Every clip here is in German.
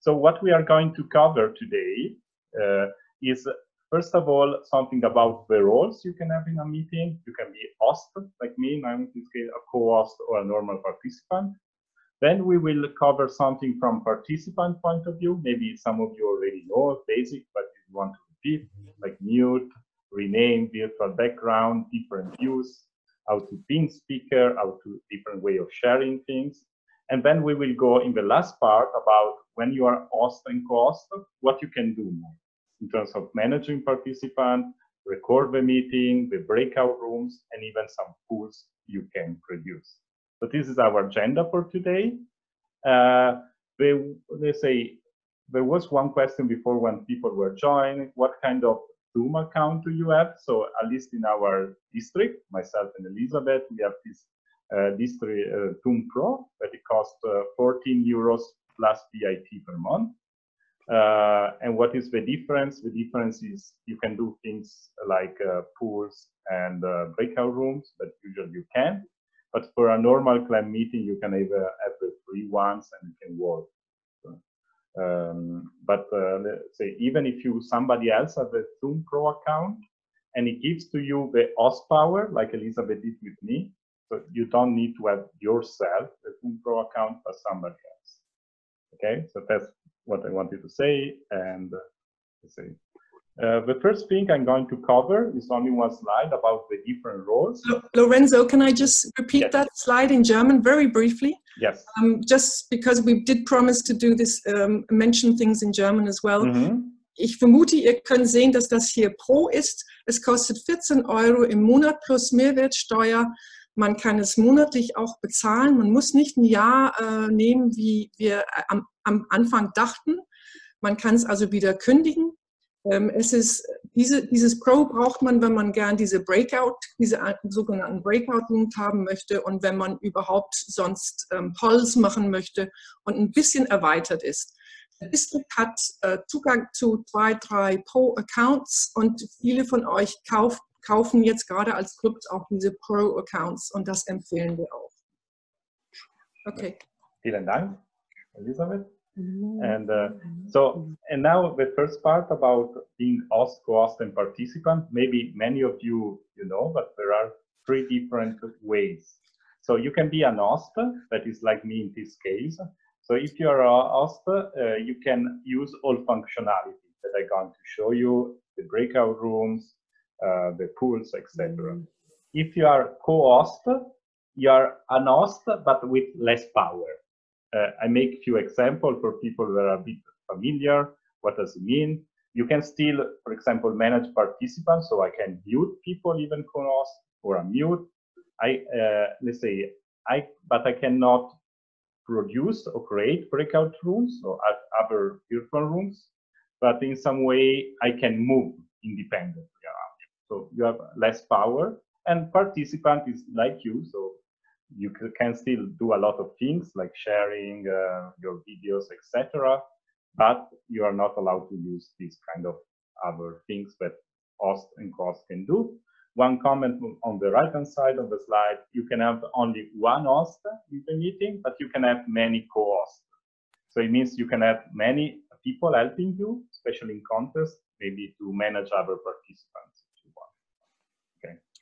So what we are going to cover today uh, is first of all something about the roles you can have in a meeting. You can be host like me, I'm in this case a co-host or a normal participant. Then we will cover something from participant point of view. Maybe some of you already know basic, but you want to repeat, like mute, rename, virtual background, different views, how to pin speaker, how to different way of sharing things. And then we will go in the last part about when you are host and co-host, what you can do more in terms of managing participant, record the meeting, the breakout rooms, and even some tools you can produce. So this is our agenda for today. Uh, they, they say there was one question before when people were joining, what kind of Zoom account do you have? So at least in our district, myself and Elizabeth, we have this uh, district uh, Zoom Pro that it costs uh, 14 euros plus VAT per month. Uh, and what is the difference? The difference is you can do things like uh, pools and uh, breakout rooms that usually you can. But for a normal client meeting, you can have, have the free ones and you can work. Um, but uh, let's say even if you somebody else has a Zoom Pro account and it gives to you the host power, like Elizabeth did with me, so you don't need to have yourself a Zoom Pro account for somebody else. Okay, so that's what I wanted to say. And uh, let's say uh, the first thing I'm going to cover is only one slide about the different roles. Lorenzo, can I just repeat yes. that slide in German very briefly? Yes. Um, just because we did promise to do this, um, mention things in German as well. Mhm. Ich vermute, ihr könnt sehen, dass das hier Pro ist. Es kostet 14 Euro im Monat plus Mehrwertsteuer. Man kann es monatlich auch bezahlen. Man muss nicht ein Jahr äh, nehmen, wie wir am, am Anfang dachten. Man kann es also wieder kündigen. Ähm, es ist, diese, dieses Pro braucht man, wenn man gern diese Breakout, diese sogenannten Breakout Rooms haben möchte und wenn man überhaupt sonst ähm, Polls machen möchte und ein bisschen erweitert ist. Der District hat äh, Zugang zu zwei, drei Pro-Accounts und viele von euch kauf, kaufen jetzt gerade als Clubs auch diese Pro-Accounts und das empfehlen wir auch. Okay. Vielen Dank, Elisabeth. And uh, so, and now the first part about being host, co-host, and participant. Maybe many of you you know, but there are three different ways. So you can be an host, that is like me in this case. So if you are a host, uh, you can use all functionality that I'm going to show you, the breakout rooms, uh, the pools, etc. If you are co-host, you are an host, but with less power. Uh, I make few examples for people that are a bit familiar. What does it mean? You can still, for example, manage participants, so I can mute people even co-host or unmute. I uh, let's say I, but I cannot produce or create breakout rooms or other virtual rooms. But in some way, I can move independently. So you have less power, and participant is like you, so you can still do a lot of things like sharing uh, your videos, etc. But you are not allowed to use these kind of other things that host and cost can do. One comment on the right hand side of the slide, you can have only one host in the meeting, but you can have many co-hosts. So it means you can have many people helping you, especially in contests, maybe to manage other participants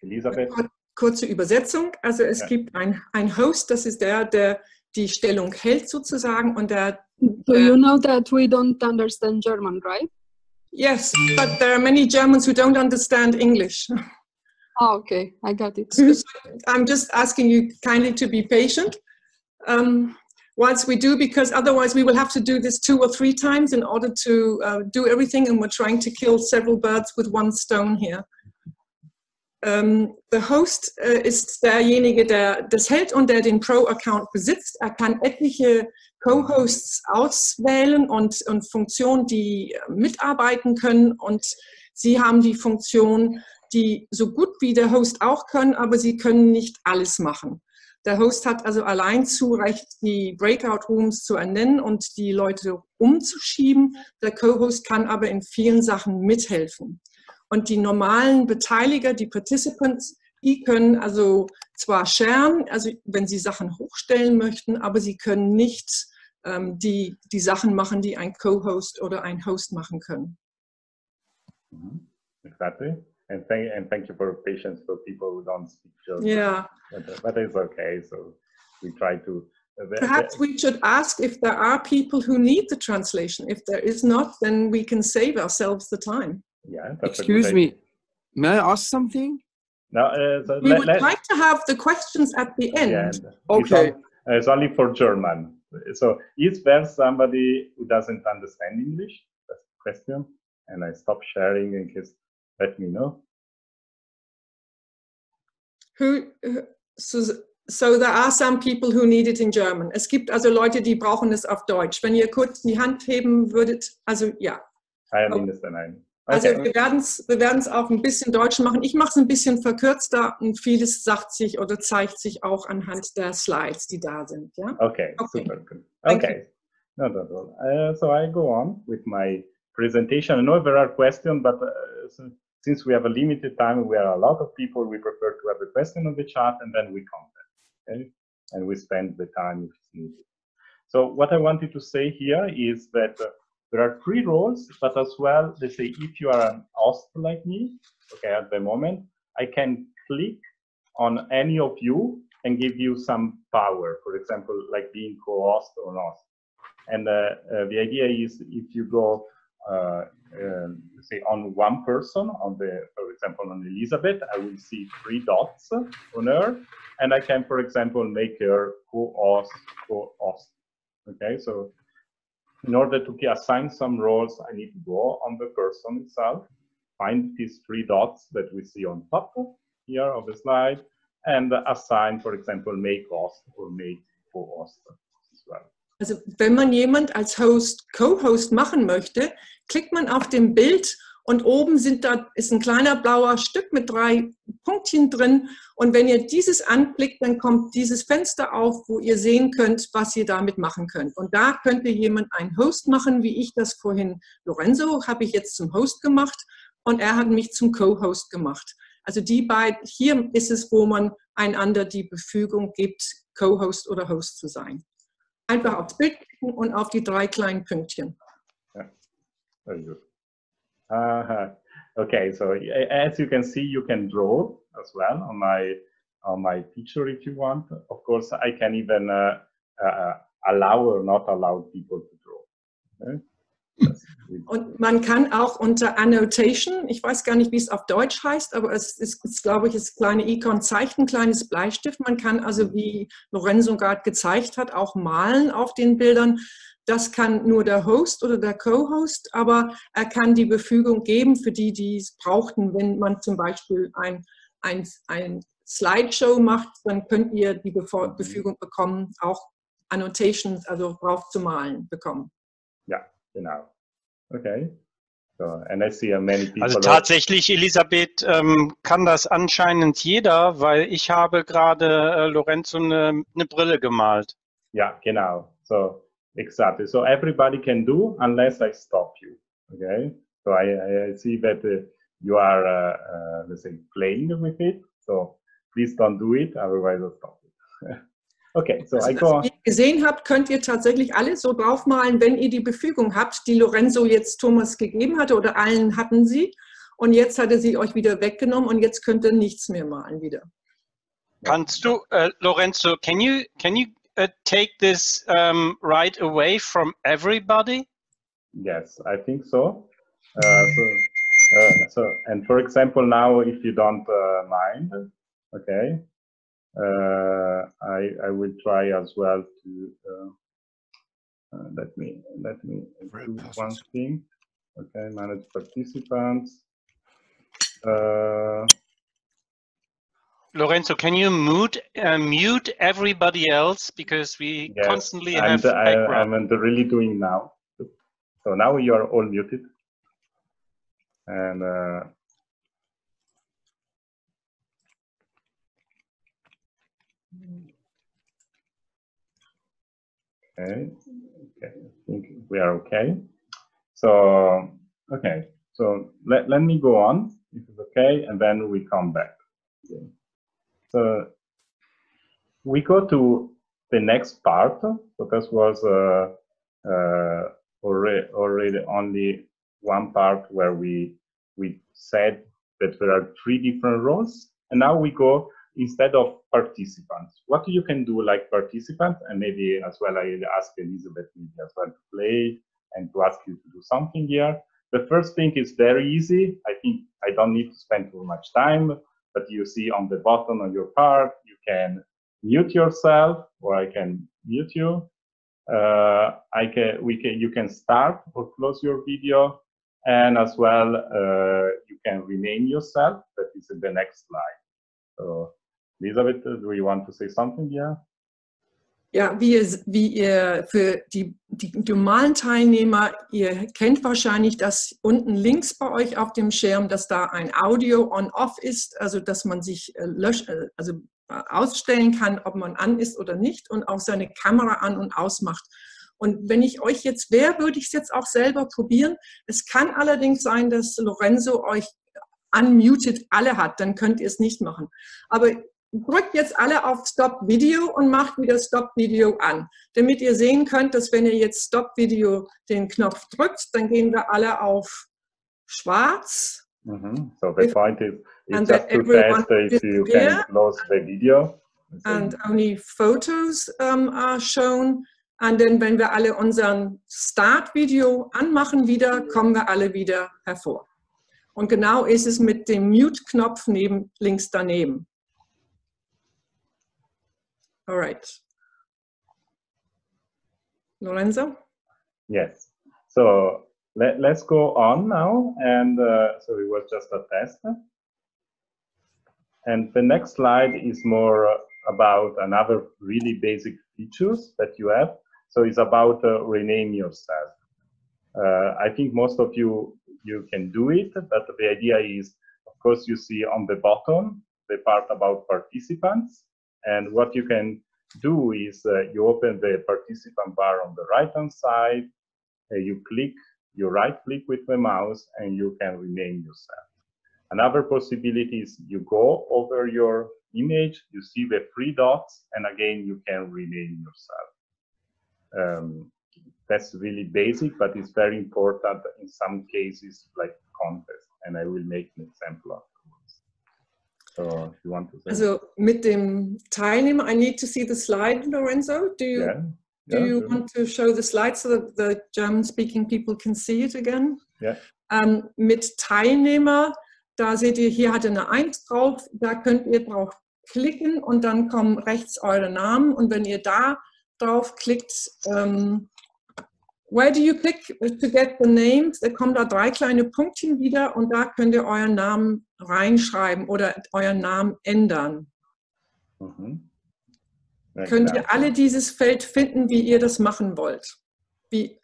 Elisabeth. kurze Übersetzung. Also es Ja. gibt ein, ein Host, das ist der, der die Stellung hält sozusagen und der Do you know that we don't understand German, right? Yes, but there are many Germans who don't understand English. Oh, okay, I got it. So I'm just asking you kindly to be patient um, whilst we do, because otherwise we will have to do this two or three times in order to uh, do everything, and we're trying to kill several birds with one stone here. Ähm, der Host äh, ist derjenige, der das hält und der den Pro-Account besitzt. Er kann etliche Co-Hosts auswählen und, und Funktionen, die äh, mitarbeiten können. Und sie haben die Funktion, die so gut wie der Host auch können, aber sie können nicht alles machen. Der Host hat also allein Zurecht, die Breakout Rooms zu ernennen und die Leute umzuschieben. Der Co-Host kann aber in vielen Sachen mithelfen. Und die normalen Beteiliger, die Participants, die können also zwar sharen, also wenn sie Sachen hochstellen möchten, aber sie können nicht ähm, die die Sachen machen, die ein Co-Host oder ein Host machen können. -hmm. Exactly. And thank, and thank you for your patience for people who don't speak German. Yeah. But, but it's okay. So we try to. Uh, Perhaps we should ask if there are people who need the translation. If there is not, then we can save ourselves the time. Yeah. Excuse me. May I ask something? No, uh, so we let, would let, like to have the questions at the end. yeah, and Okay. It's, on- it's only for German. So is there somebody who doesn't understand English? That's the question. And I stop sharing in case. Let me know. Who, who- so, so there are some people who need it in German. Es gibt also Leute, die brauchen es auf Deutsch. Wenn ihr kurz die Hand heben würdet, also ja. I Oh. understand. I- Also wir werden es wir werden's auch ein bisschen Deutsch machen. Ich mache es ein bisschen verkürzter und vieles sagt sich oder zeigt sich auch anhand der Slides, die da sind. Ja? Okay, Okay. super good. Okay, no, no, no. Uh, so I go on with my presentation. I know there are questions, but uh, so- since we have a limited time, we are a lot of people. We prefer to have a question on the chat and then we comment. Okay, and we spend the time if it's needed. So what I wanted to say here is that uh, there are three roles, but as well, let's say if you are an host like me, okay, at the moment, I can click on any of you and give you some power, for example, like being co-host or not. And uh, uh, the idea is if you go, uh, um, say, on one person, on the, for example, on Elizabeth, I will see three dots on her, and I can, for example, make her co-host, co-host. Okay, so in order to assign some roles, I need to go on the person itself, find these three dots that we see on top here of the slide, and assign, for example, make host or make co-host as well. Also wenn man jemand als Host, Co-Host machen möchte, klickt man auf dem Bild und oben sind da, ist ein kleiner blauer Stück mit drei Punktchen drin. Und wenn ihr dieses anklickt, dann kommt dieses Fenster auf, wo ihr sehen könnt, was ihr damit machen könnt. Und da könnte jemand einen Host machen, wie ich das vorhin, Lorenzo habe ich jetzt zum Host gemacht und er hat mich zum Co-Host gemacht. Also die beiden, hier ist es, wo man einander die Befügung gibt, Co-Host oder Host zu sein. Einfach aufs Bild klicken und auf die drei kleinen Pünktchen. Very good. Uh, okay, so as you can see, you can draw as well on my on my picture if you want. Of course, I can even uh, uh, allow or not allow people to draw. Okay? Und man kann auch unter Annotation, ich weiß gar nicht, wie es auf Deutsch heißt, aber es ist, ist glaube ich, das kleine Icon zeigt ein kleines Bleistift. Man kann also, wie Lorenzo gerade gezeigt hat, auch malen auf den Bildern. Das kann nur der Host oder der Co-Host, aber er kann die Befügung geben für die, die es brauchten. Wenn man zum Beispiel ein, ein, ein Slideshow macht, dann könnt ihr die Befügung bekommen, auch Annotations, also drauf zu malen bekommen. Genau. Okay. So, and I see many people. Also tatsächlich, Elisabeth, ähm, kann das anscheinend jeder, weil ich habe gerade äh, Lorenzo eine, eine Brille gemalt. Yeah, genau. So exactly. So everybody can do unless I stop you. Okay. So I, I- I see that uh, you are, uh, uh, let's say, playing with it. So please don't do it, otherwise I'll stop it. okay. So I Also, go. Wie ihr gesehen habt, könnt ihr tatsächlich alle so draufmalen, wenn ihr die Befügung habt, die Lorenzo jetzt Thomas gegeben hatte oder allen hatten sie. Und jetzt hat er sie euch wieder weggenommen und jetzt könnt ihr nichts mehr malen wieder. Kannst du, äh, Lorenzo, can you can you uh, take this um, right away from everybody? Yes, I think so. Uh, so, uh, so, and for example, now if you don't uh, mind, okay, uh, I I will try as well to uh, uh, let me let me do one thing. Okay, manage participants. Lorenzo, can you mute uh, mute everybody else because we yes, constantly I'm, have the- I. I'm really doing now. So now you are all muted. And uh, okay, okay, I think we are okay. So okay, so let, let me go on if it's okay, and then we come back. Okay. So we go to the next part. So this was uh, uh, already, already only one part where we we said that there are three different roles, and now we go instead of participants. What you can do like participants, and maybe as well I ask Elizabeth as well to play and to ask you to do something here. The first thing is very easy. I think I don't need to spend too much time, but you see on the bottom of your part, you can mute yourself or I can mute you. Uh, I can, we can, you can start or close your video and as well, uh, you can rename yourself. That is in the next slide. So, Elisabeth, do you want to say something here? Ja, wie ihr, wie ihr für die, die normalen Teilnehmer, ihr kennt wahrscheinlich, dass unten links bei euch auf dem Schirm, dass da ein Audio on-off ist, also dass man sich äh, lösch, äh, also äh, ausstellen kann, ob man an ist oder nicht und auch seine Kamera an und ausmacht. Und wenn ich euch jetzt wäre, würde ich es jetzt auch selber probieren. Es kann allerdings sein, dass Lorenzo euch unmuted alle hat, dann könnt ihr es nicht machen. Aber drückt jetzt alle auf Stop Video und macht wieder Stop Video an, damit ihr sehen könnt, dass wenn ihr jetzt Stop Video den Knopf drückt, dann gehen wir alle auf schwarz. Mm -hmm. So the point is, it's just to test if you can close the video. And only photos um, are shown. Und dann, wenn wir alle unseren Start-Video anmachen wieder, kommen wir alle wieder hervor. Und genau ist es mit dem Mute-Knopf neben, links daneben. All right. Lorenzo? Yes. So let, let's go on now. And uh, so it was just a test. And the next slide is more about another really basic features that you have. So it's about uh, rename yourself. Uh, I think most of you, you can do it, but the idea is, of course, you see on the bottom, the part about participants. And what you can do is uh, you open the participant bar on the right hand side, you click, you right click with the mouse, and you can rename yourself. Another possibility is you go over your image, you see the three dots, and again, you can rename yourself. Um, that's really basic, but it's very important in some cases like contest, and I will make an example of so you want to say? Also mit dem Teilnehmer, I need to see the slide, Lorenzo. Do you yeah. do you sure. want to show the slide so that the German-speaking people can see it again? Yeah. Ähm, mit Teilnehmer, da seht ihr, hier hat er eine 1 drauf, da könnt ihr drauf klicken und dann kommen rechts eure Namen und wenn ihr da drauf klickt, ähm, Where do you click to get the names? Da kommen da drei kleine Punktchen wieder und da könnt ihr euren Namen reinschreiben oder euren Namen ändern. Mhm. Könnt ihr alle dieses Feld finden, wie ihr das machen wollt? Wie,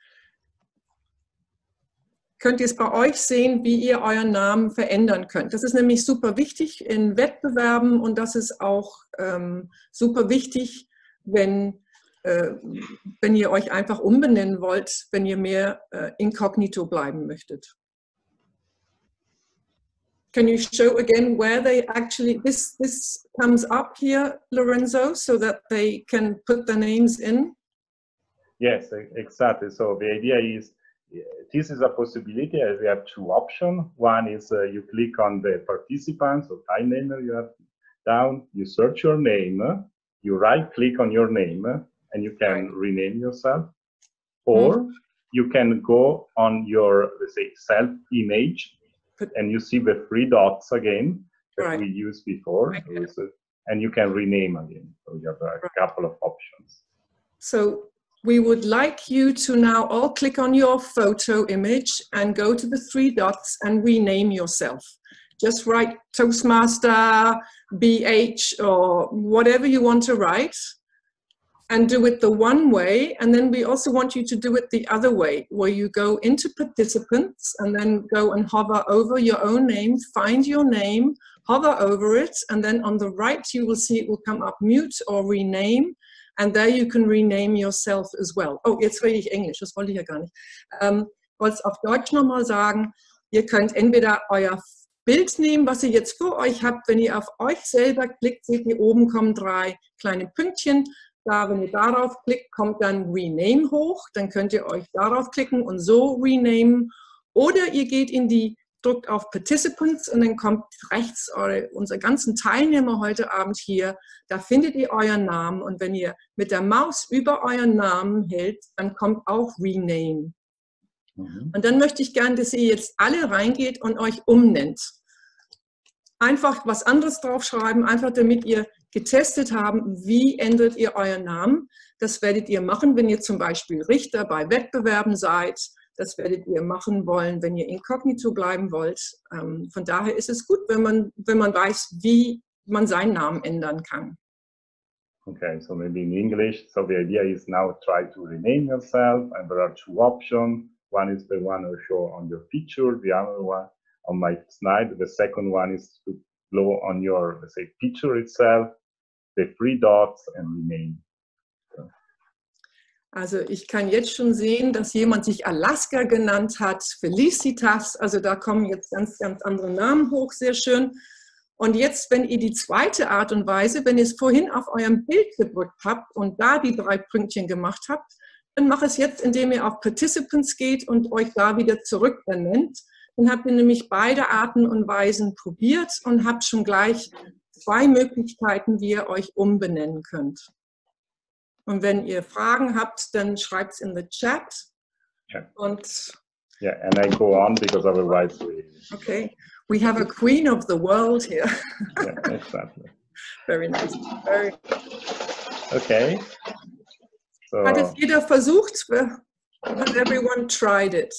könnt ihr es bei euch sehen, wie ihr euren Namen verändern könnt. Das ist nämlich super wichtig in Wettbewerben und das ist auch ähm, super wichtig, wenn wenn ihr euch einfach umbenennen wollt, wenn ihr mehr äh, inkognito bleiben möchtet. Can you show again where they actually, this, this comes up here, Lorenzo, so that they can put the names in? Yes, exactly. So the idea is, this is a possibility. We have two options. One is uh, you click on the participants or time name you have down, you search your name, you right click on your name, and you can rename yourself or mm -hmm. you can go on your let's say self image and you see the three dots again that right. we used before okay. and you can rename again so you have a right. couple of options so we would like you to now all click on your photo image and go to the three dots and rename yourself just write toastmaster bh or whatever you want to write and do it the one way. And then we also want you to do it the other way, where you go into participants and then go and hover over your own name, find your name, hover over it, and then on the right you will see it will come up mute or rename. And there you can rename yourself as well. Oh, jetzt rede ich Englisch, das wollte ich ja gar nicht. Ähm, wollte es auf Deutsch nochmal sagen. Ihr könnt entweder euer Bild nehmen, was ihr jetzt vor euch habt. Wenn ihr auf euch selber klickt, seht ihr oben kommen drei kleine Pünktchen Da, wenn ihr darauf klickt, kommt dann Rename hoch. Dann könnt ihr euch darauf klicken und so renamen. Oder ihr geht in die, drückt auf Participants und dann kommt rechts eure, unsere ganzen Teilnehmer heute Abend hier. Da findet ihr euren Namen und wenn ihr mit der Maus über euren Namen hält, dann kommt auch Rename. Mhm. Und dann möchte ich gerne, dass ihr jetzt alle reingeht und euch umnennt. Einfach was anderes draufschreiben, einfach damit ihr getestet haben, wie ändert ihr euren Namen. Das werdet ihr machen, wenn ihr zum Beispiel Richter bei Wettbewerben seid. Das werdet ihr machen wollen, wenn ihr inkognito bleiben wollt. Ähm, von daher ist es gut, wenn man, wenn man weiß, wie man seinen Namen ändern kann. Okay, so maybe in English. So the idea is now try to rename yourself, and there are two options. One is the one I show on your picture, the other one on my slide. The second one is to go on your, let's say, picture itself, the three dots and rename. Also ich kann jetzt schon sehen, dass jemand sich Alaska genannt hat, Felicitas, also da kommen jetzt ganz, ganz andere Namen hoch, sehr schön. Und jetzt, wenn ihr die zweite Art und Weise, wenn ihr es vorhin auf eurem Bild gedrückt habt und da die drei Pünktchen gemacht habt, dann macht es jetzt, indem ihr auf Participants geht und euch da wieder zurück benennt. Dann habt ihr nämlich beide Arten und Weisen probiert und habt schon gleich zwei Möglichkeiten, wie ihr euch umbenennen könnt. Und wenn ihr Fragen habt, dann schreibt es in the chat. Ja. Und Yeah, and I go on because otherwise we, okay, we have a queen of the world here. yeah, exactly. Very nice. Very Okay. So, Hat es jeder versucht? Has everyone tried it?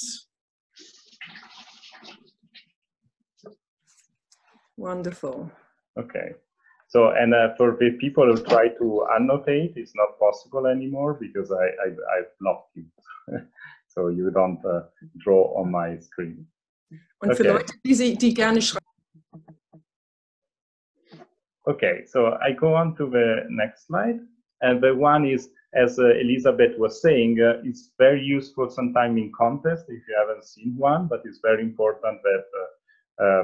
Wonderful. Okay. So, and uh, for the people who try to annotate, it's not possible anymore because I, I, I've blocked you. so you don't uh, draw on my screen. Und für Okay. Leute, die, sie, die gerne schreiben, Okay, so I go on to the next slide. And the one is, as uh, Elizabeth was saying, uh, it's very useful sometimes in contest if you haven't seen one, but it's very important that, uh,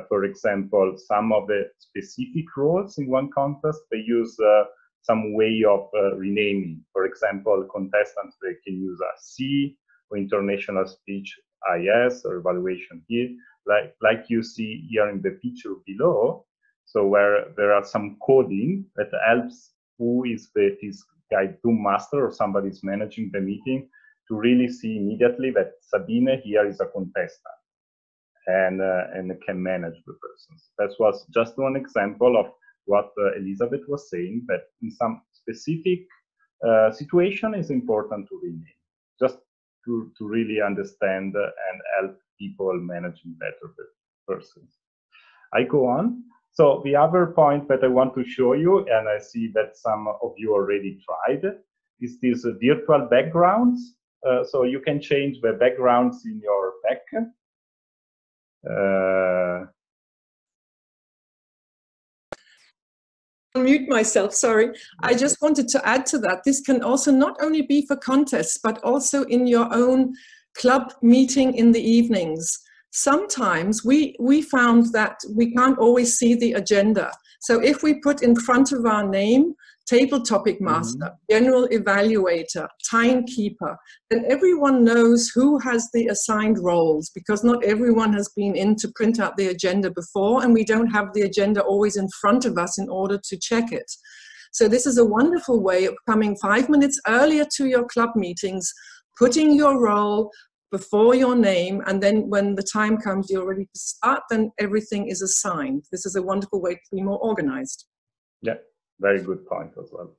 for example, some of the specific roles in one contest, they use uh, some way of uh, renaming. For example, contestants, they can use a C or international speech IS or evaluation here, like, like you see here in the picture below. So where there are some coding that helps who is the this guy Doom master or somebody is managing the meeting to really see immediately that Sabine here is a contestant and uh, and can manage the persons. That was just one example of what uh, Elizabeth was saying that in some specific uh, situation is important to rename just to, to really understand and help people managing better the persons. I go on. So the other point that I want to show you, and I see that some of you already tried, is these virtual backgrounds. Uh, so you can change the backgrounds in your back. Uh, unmute myself, sorry. I just wanted to add to that. This can also not only be for contests, but also in your own club meeting in the evenings. Sometimes we, we found that we can't always see the agenda. So if we put in front of our name, table topic mm-hmm. master, general evaluator, timekeeper, then everyone knows who has the assigned roles because not everyone has been in to print out the agenda before and we don't have the agenda always in front of us in order to check it. So this is a wonderful way of coming five minutes earlier to your club meetings, putting your role before your name, and then when the time comes you're ready to start, then everything is assigned. This is a wonderful way to be more organized. yeah, very good point as well.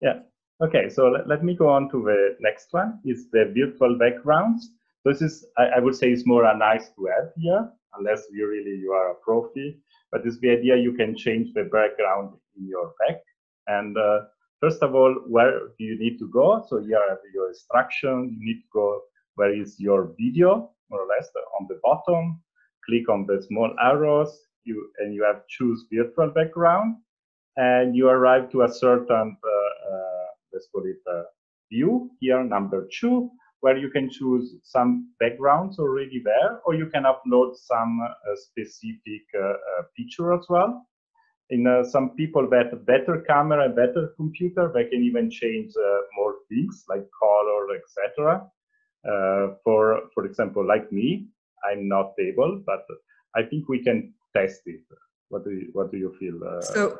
Yeah. Okay, so let, let me go on to the next one. Is the virtual backgrounds. This is, I, I would say, is more a nice to have here, unless you really you are a profi. But it's the idea you can change the background in your back. And uh, first of all, where do you need to go? So here are your instruction. You need to go where is your video, more or less, on the bottom. Click on the small arrows, you and you have choose virtual background, and you arrive to a certain, uh, uh, let's call it uh, view here, number two, where you can choose some backgrounds already there, or you can upload some uh, specific uh, picture as well. in uh, some people that better camera better computer, they can even change more things like color, etc. For for example, like me, I'm not able, but I think we can test it. What do you, what do you feel? Uh,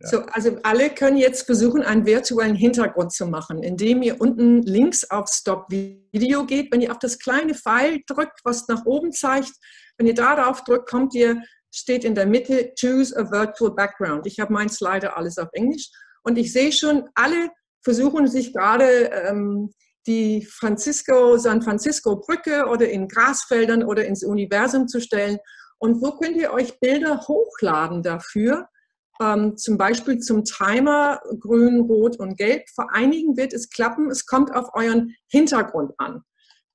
so, so, also alle können jetzt versuchen, einen virtuellen Hintergrund zu machen, indem ihr unten links auf Stop Video geht. Wenn ihr auf das kleine Pfeil drückt, was nach oben zeigt, wenn ihr darauf drückt, kommt ihr, steht in der Mitte Choose a Virtual Background. Ich habe meins leider alles auf Englisch und ich sehe schon, alle versuchen sich gerade ähm, die Francisco, San Francisco Brücke oder in Grasfeldern oder ins Universum zu stellen. Und so könnt ihr euch Bilder hochladen dafür ähm, zum Beispiel zum Timer grün, rot und gelb. Vor einigen wird es klappen. Es kommt auf euren Hintergrund an.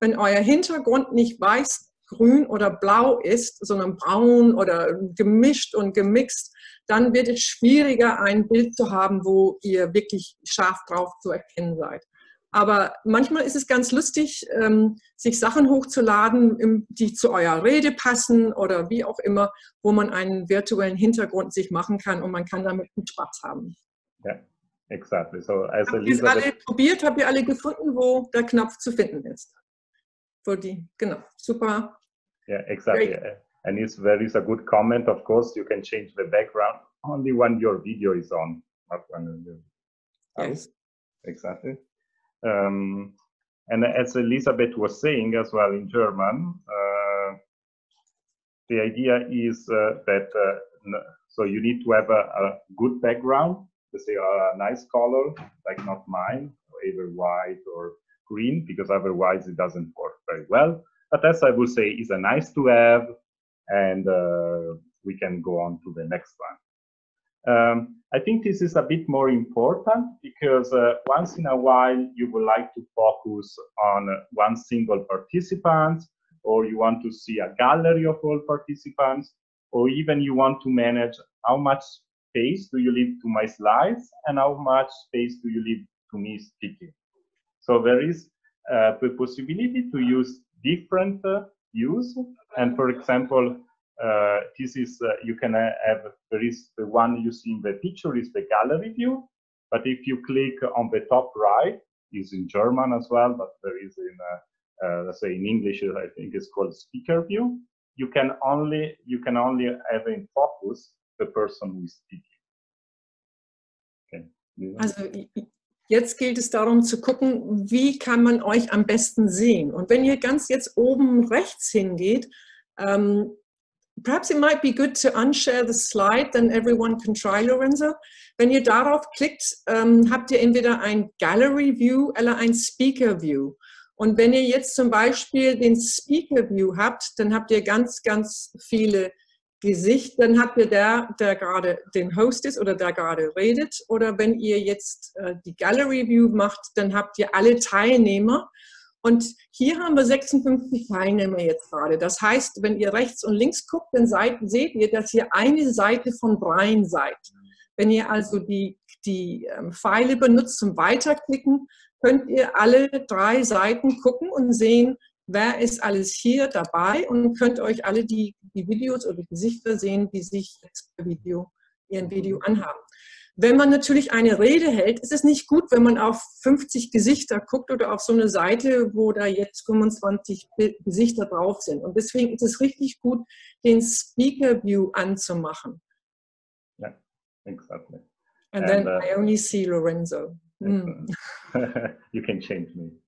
Wenn euer Hintergrund nicht weiß, grün oder blau ist, sondern braun oder gemischt und gemixt, dann wird es schwieriger, ein Bild zu haben, wo ihr wirklich scharf drauf zu erkennen seid. Aber manchmal ist es ganz lustig, ähm, sich Sachen hochzuladen, die zu eurer Rede passen oder wie auch immer, wo man einen virtuellen Hintergrund sich machen kann und man kann damit gut Spaß haben. Ja, exactly. So, also habt ihr alle probiert? Habt ihr alle gefunden, wo der Knopf zu finden ist? Für die, genau, super. Yeah, exactly. Great. And if there is a good comment, of course, you can change the background only when your video is on, not when you. Yes. Exactly. Um, and as Elisabeth was saying as well in German, uh, the idea is uh, that uh, so you need to have a, a good background, to say a nice color, like not mine, either white or green, because otherwise it doesn't work very well. But as I would say, is a nice to have, and uh, we can go on to the next one. Um, I think this is a bit more important because uh, once in a while you would like to focus on one single participant or you want to see a gallery of all participants or even you want to manage how much space do you leave to my slides and how much space do you leave to me speaking. So there is uh, the possibility to use different uh, views and for example uh, this is, uh, you can have, there is the one you see in the picture is the gallery view. But if you click on the top right, is in German as well, but there is in, uh, uh, let's say in English, I think it's called speaker view. You can only, you can only have in focus the person who is speaking. Okay. Also Jetzt gilt es darum zu gucken, wie kann man euch am besten sehen. Und wenn ihr ganz jetzt oben rechts hingeht, ähm, perhaps it might be good to unshare the slide, then everyone can try, Lorenzo. Wenn ihr darauf klickt, ähm, habt ihr entweder ein Gallery View oder ein Speaker View. Und wenn ihr jetzt zum Beispiel den Speaker View habt, dann habt ihr ganz, ganz viele Gesichter. Dann habt ihr der, der gerade den Host ist oder der gerade redet. Oder wenn ihr jetzt äh, die Gallery View macht, dann habt ihr alle Teilnehmer. Und hier haben wir 56 Teilnehmer jetzt gerade. Das heißt, wenn ihr rechts und links guckt, dann seid, seht ihr, dass ihr eine Seite von Brian seid. Wenn ihr also die, die ähm, Pfeile benutzt zum Weiterklicken, könnt ihr alle drei Seiten gucken und sehen, wer ist alles hier dabei und könnt euch alle die, die Videos oder die Gesichter sehen, die sich jetzt per Video, ihren Video anhaben. Wenn man natürlich eine Rede hält, ist es nicht gut, wenn man auf 50 Gesichter guckt oder auf so eine Seite, wo da jetzt 25 Gesichter drauf sind. Und deswegen ist es richtig gut, den Speaker View anzumachen. Ja, yeah, exactly. And, And then uh, I only see Lorenzo. Mm. you can change me.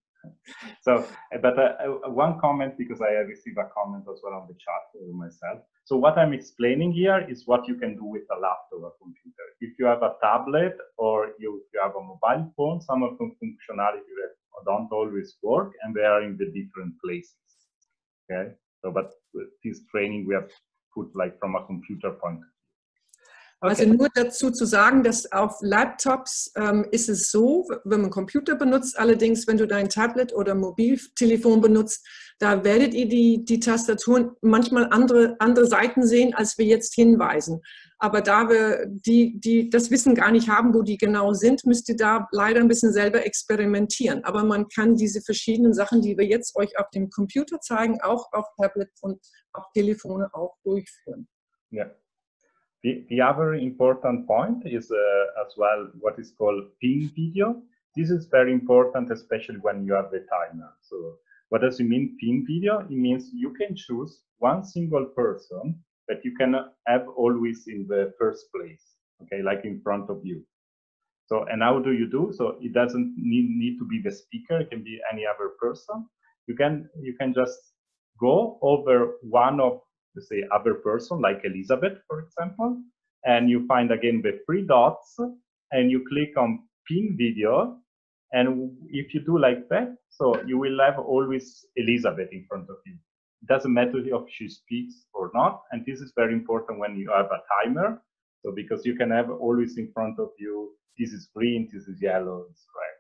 So, but uh, uh, one comment because I received a comment as well on the chat myself. So what I'm explaining here is what you can do with a laptop or computer. If you have a tablet or you, if you have a mobile phone, some of the functionality don't always work and they are in the different places. Okay. So, but this training we have put like from a computer point of Also nur dazu zu sagen, dass auf Laptops ähm, ist es so, wenn man Computer benutzt, allerdings wenn du dein Tablet oder Mobiltelefon benutzt, da werdet ihr die, die Tastaturen manchmal andere, andere Seiten sehen, als wir jetzt hinweisen. Aber da wir die, die das Wissen gar nicht haben, wo die genau sind, müsst ihr da leider ein bisschen selber experimentieren. Aber man kann diese verschiedenen Sachen, die wir jetzt euch auf dem Computer zeigen, auch auf Tablet und auf Telefone auch durchführen. Ja. The, the other important point is uh, as well what is called pin video. This is very important, especially when you have the timer. So what does it mean, pin video? It means you can choose one single person that you can have always in the first place, okay, like in front of you. So, and how do you do? So it doesn't need, need to be the speaker, it can be any other person. You can, you can just go over one of, let's say, other person, like Elizabeth, for example, and you find again the three dots, and you click on pin video, and if you do like that, so you will have always Elizabeth in front of you. It doesn't matter if she speaks or not, and this is very important when you have a timer. So because you can have always in front of you, this is green, this is yellow, is red.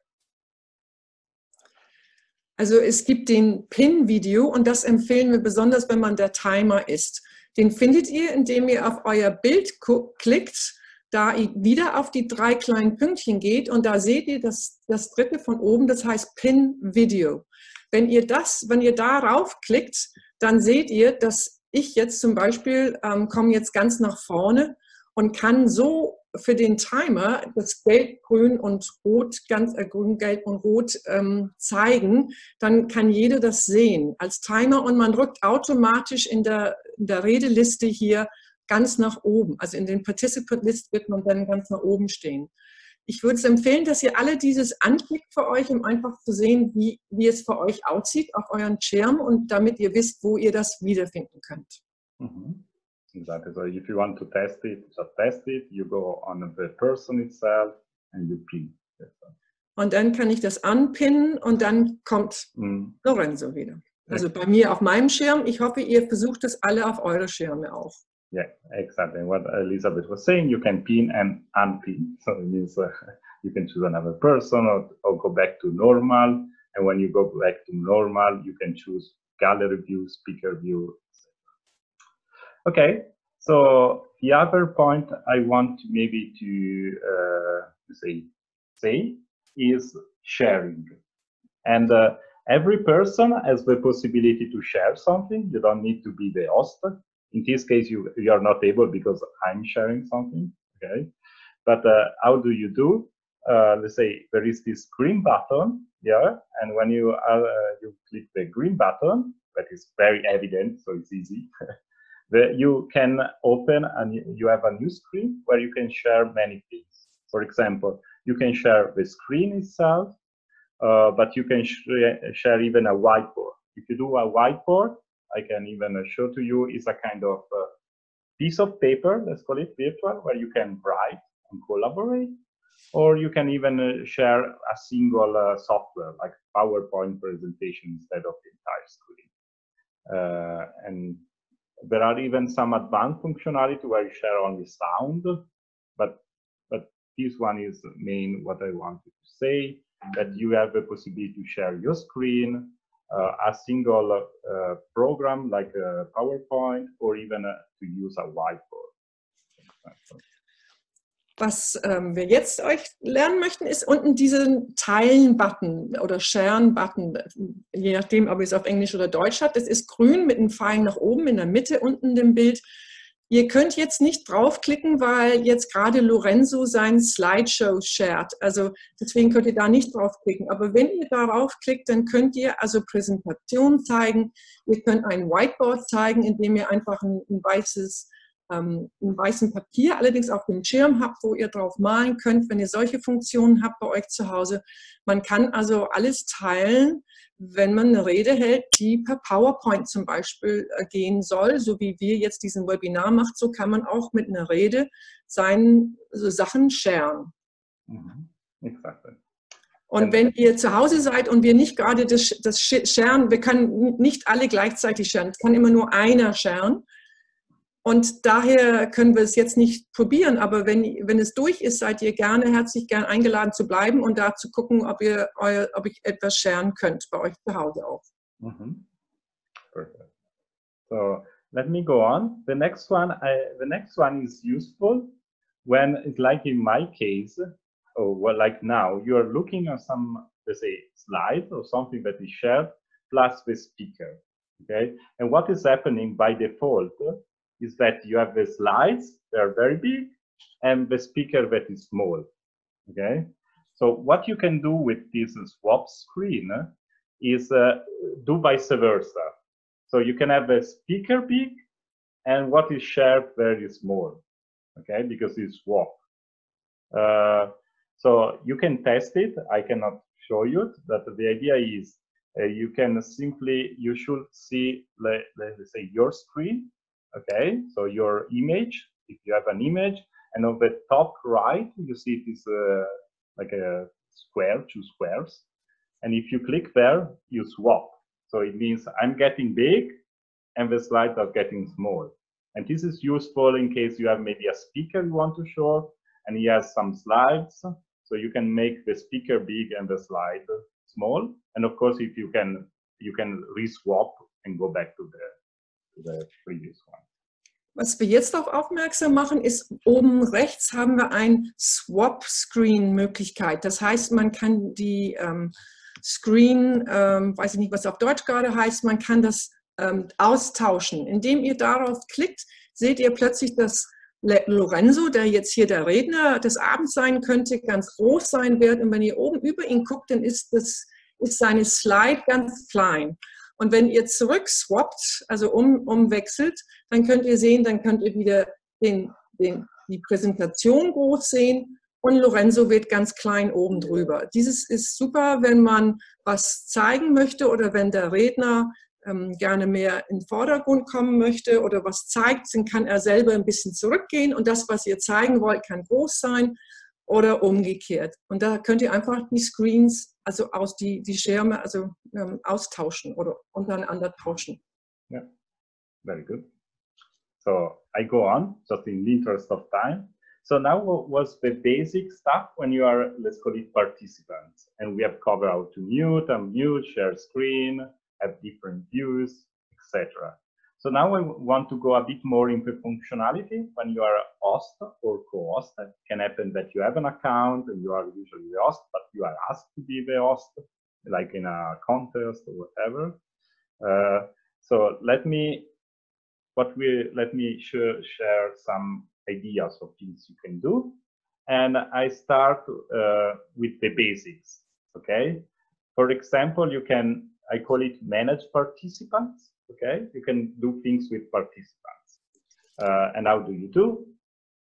Also es gibt den Pin-Video und das empfehlen wir besonders, wenn man der Timer ist. Den findet ihr, indem ihr auf euer Bild klickt, da ihr wieder auf die drei kleinen Pünktchen geht und da seht ihr das, das dritte von oben, das heißt Pin-Video. Wenn ihr das, wenn ihr darauf klickt, dann seht ihr, dass ich jetzt zum Beispiel ähm, komme jetzt ganz nach vorne und kann so für den Timer das Gelb, Grün und Rot, ganz äh, Grün, Gelb und Rot ähm, zeigen, dann kann jeder das sehen als Timer und man drückt automatisch in der, in der Redeliste hier ganz nach oben. Also in den Participant List wird man dann ganz nach oben stehen. Ich würde es empfehlen, dass ihr alle dieses anklickt für euch, um einfach zu sehen, wie, wie es für euch aussieht auf euren Schirm und damit ihr wisst, wo ihr das wiederfinden könnt. Mhm. Exactly. So if you want to test it, just test it. You go on the person itself and you pin. Und dann kann ich das anpinnen und dann kommt mm. Lorenzo wieder. Also bei mir auf meinem Schirm. Ich hoffe, ihr versucht es alle auf eure Schirme auch. Yeah, exactly. What Elizabeth was saying, you can pin and unpin. So it means uh, you can choose another person or, or go back to normal. And when you go back to normal, you can choose gallery view, speaker view, Okay, so the other point I want maybe to uh, say say is sharing, and uh, every person has the possibility to share something. You don't need to be the host. In this case, you you are not able because I'm sharing something. Okay, but uh, how do you do? Uh, let's say there is this green button, yeah, and when you uh, you click the green button, that is very evident, so it's easy. you can open and you have a new screen where you can share many things. For example, you can share the screen itself, uh, but you can sh share even a whiteboard. If you do a whiteboard, I can even show to you is a kind of uh, piece of paper, let's call it virtual, where you can write and collaborate, or you can even uh, share a single uh, software like PowerPoint presentation instead of the entire screen. Uh, and there are even some advanced functionality where you share only sound, but but this one is main what I wanted to say that you have the possibility to share your screen, uh, a single uh, program like a PowerPoint, or even uh, to use a whiteboard. Was ähm, wir jetzt euch lernen möchten, ist unten diesen Teilen-Button oder Sharen-Button, je nachdem, ob ihr es auf Englisch oder Deutsch habt. Das ist grün mit einem Pfeil nach oben in der Mitte unten im Bild. Ihr könnt jetzt nicht draufklicken, weil jetzt gerade Lorenzo sein Slideshow shared. Also deswegen könnt ihr da nicht draufklicken. Aber wenn ihr darauf klickt, dann könnt ihr also Präsentationen zeigen. Ihr könnt ein Whiteboard zeigen, indem ihr einfach ein, ein weißes ähm, ein weißen Papier, allerdings auf dem Schirm habt, wo ihr drauf malen könnt, wenn ihr solche Funktionen habt bei euch zu Hause. Man kann also alles teilen, wenn man eine Rede hält, die per PowerPoint zum Beispiel äh, gehen soll, so wie wir jetzt diesen Webinar macht, so kann man auch mit einer Rede seine so Sachen sharen. Mhm. Exactly. Und wenn ihr zu Hause seid und wir nicht gerade das, das sharen, wir können nicht alle gleichzeitig sharen, es kann immer nur einer sharen, und daher können wir es jetzt nicht probieren, aber wenn, wenn es durch ist, seid ihr gerne, herzlich gern eingeladen zu bleiben und da zu gucken, ob ihr euer, ob ich etwas scheren könnt bei euch zu Hause auch. Mm -hmm. Perfect. So let me go on. The next one, I, the next one is useful when it's like in my case, or well, like now, you are looking at some, let's say, slides or something that is shared plus the speaker. Okay, and what is happening by default is that you have the slides, they're very big, and the speaker that is small. Okay, so what you can do with this swap screen is uh, do vice versa. So you can have the speaker big and what is shared very small, okay, because it's swap. Uh, so you can test it. I cannot show you it, but the idea is uh, you can simply, you should see, let, let's say, your screen, okay? So your image, if you have an image, and on the top right, you see this uh, like a square, two squares. And if you click there, you swap. So it means I'm getting big and the slides are getting small. And this is useful in case you have maybe a speaker you want to show and he has some slides. So you can make the speaker big and the slide small. And of course, if you can, you can re-swap and go back to the, the previous one. Was wir jetzt darauf aufmerksam machen, ist, oben rechts haben wir ein Swap-Screen-Möglichkeit. Das heißt, man kann die ähm, Screen, ähm, weiß ich nicht, was auf Deutsch gerade heißt, man kann das ähm, austauschen. Indem ihr darauf klickt, seht ihr plötzlich, dass Lorenzo, der jetzt hier der Redner des Abends sein könnte, ganz groß sein wird. Und wenn ihr oben über ihn guckt, dann ist, das, ist seine Slide ganz klein. Und wenn ihr zurück swappt, also um, umwechselt, dann könnt ihr sehen, dann könnt ihr wieder den, den, die Präsentation groß sehen und Lorenzo wird ganz klein oben drüber. Dieses ist super, wenn man was zeigen möchte oder wenn der Redner ähm, gerne mehr in den Vordergrund kommen möchte oder was zeigt, dann kann er selber ein bisschen zurückgehen und das, was ihr zeigen wollt, kann groß sein oder umgekehrt. Und da könnt ihr einfach die Screens, also aus die, die Schirme, also ähm, austauschen oder untereinander tauschen. Yeah, very good. So I go on, just in the interest of time. So now what was the basic stuff when you are, let's call it participants. And we have covered how to mute, unmute, share screen, have different views, etc. So now I want to go a bit more into functionality. When you are a host or co-host, it can happen that you have an account and you are usually the host, but you are asked to be the host, like in a contest or whatever. Uh, so let me, what we let me sh share some ideas of things you can do, and I start uh, with the basics. Okay, for example, you can I call it manage participants. Okay, you can do things with participants. Uh, and how do you do?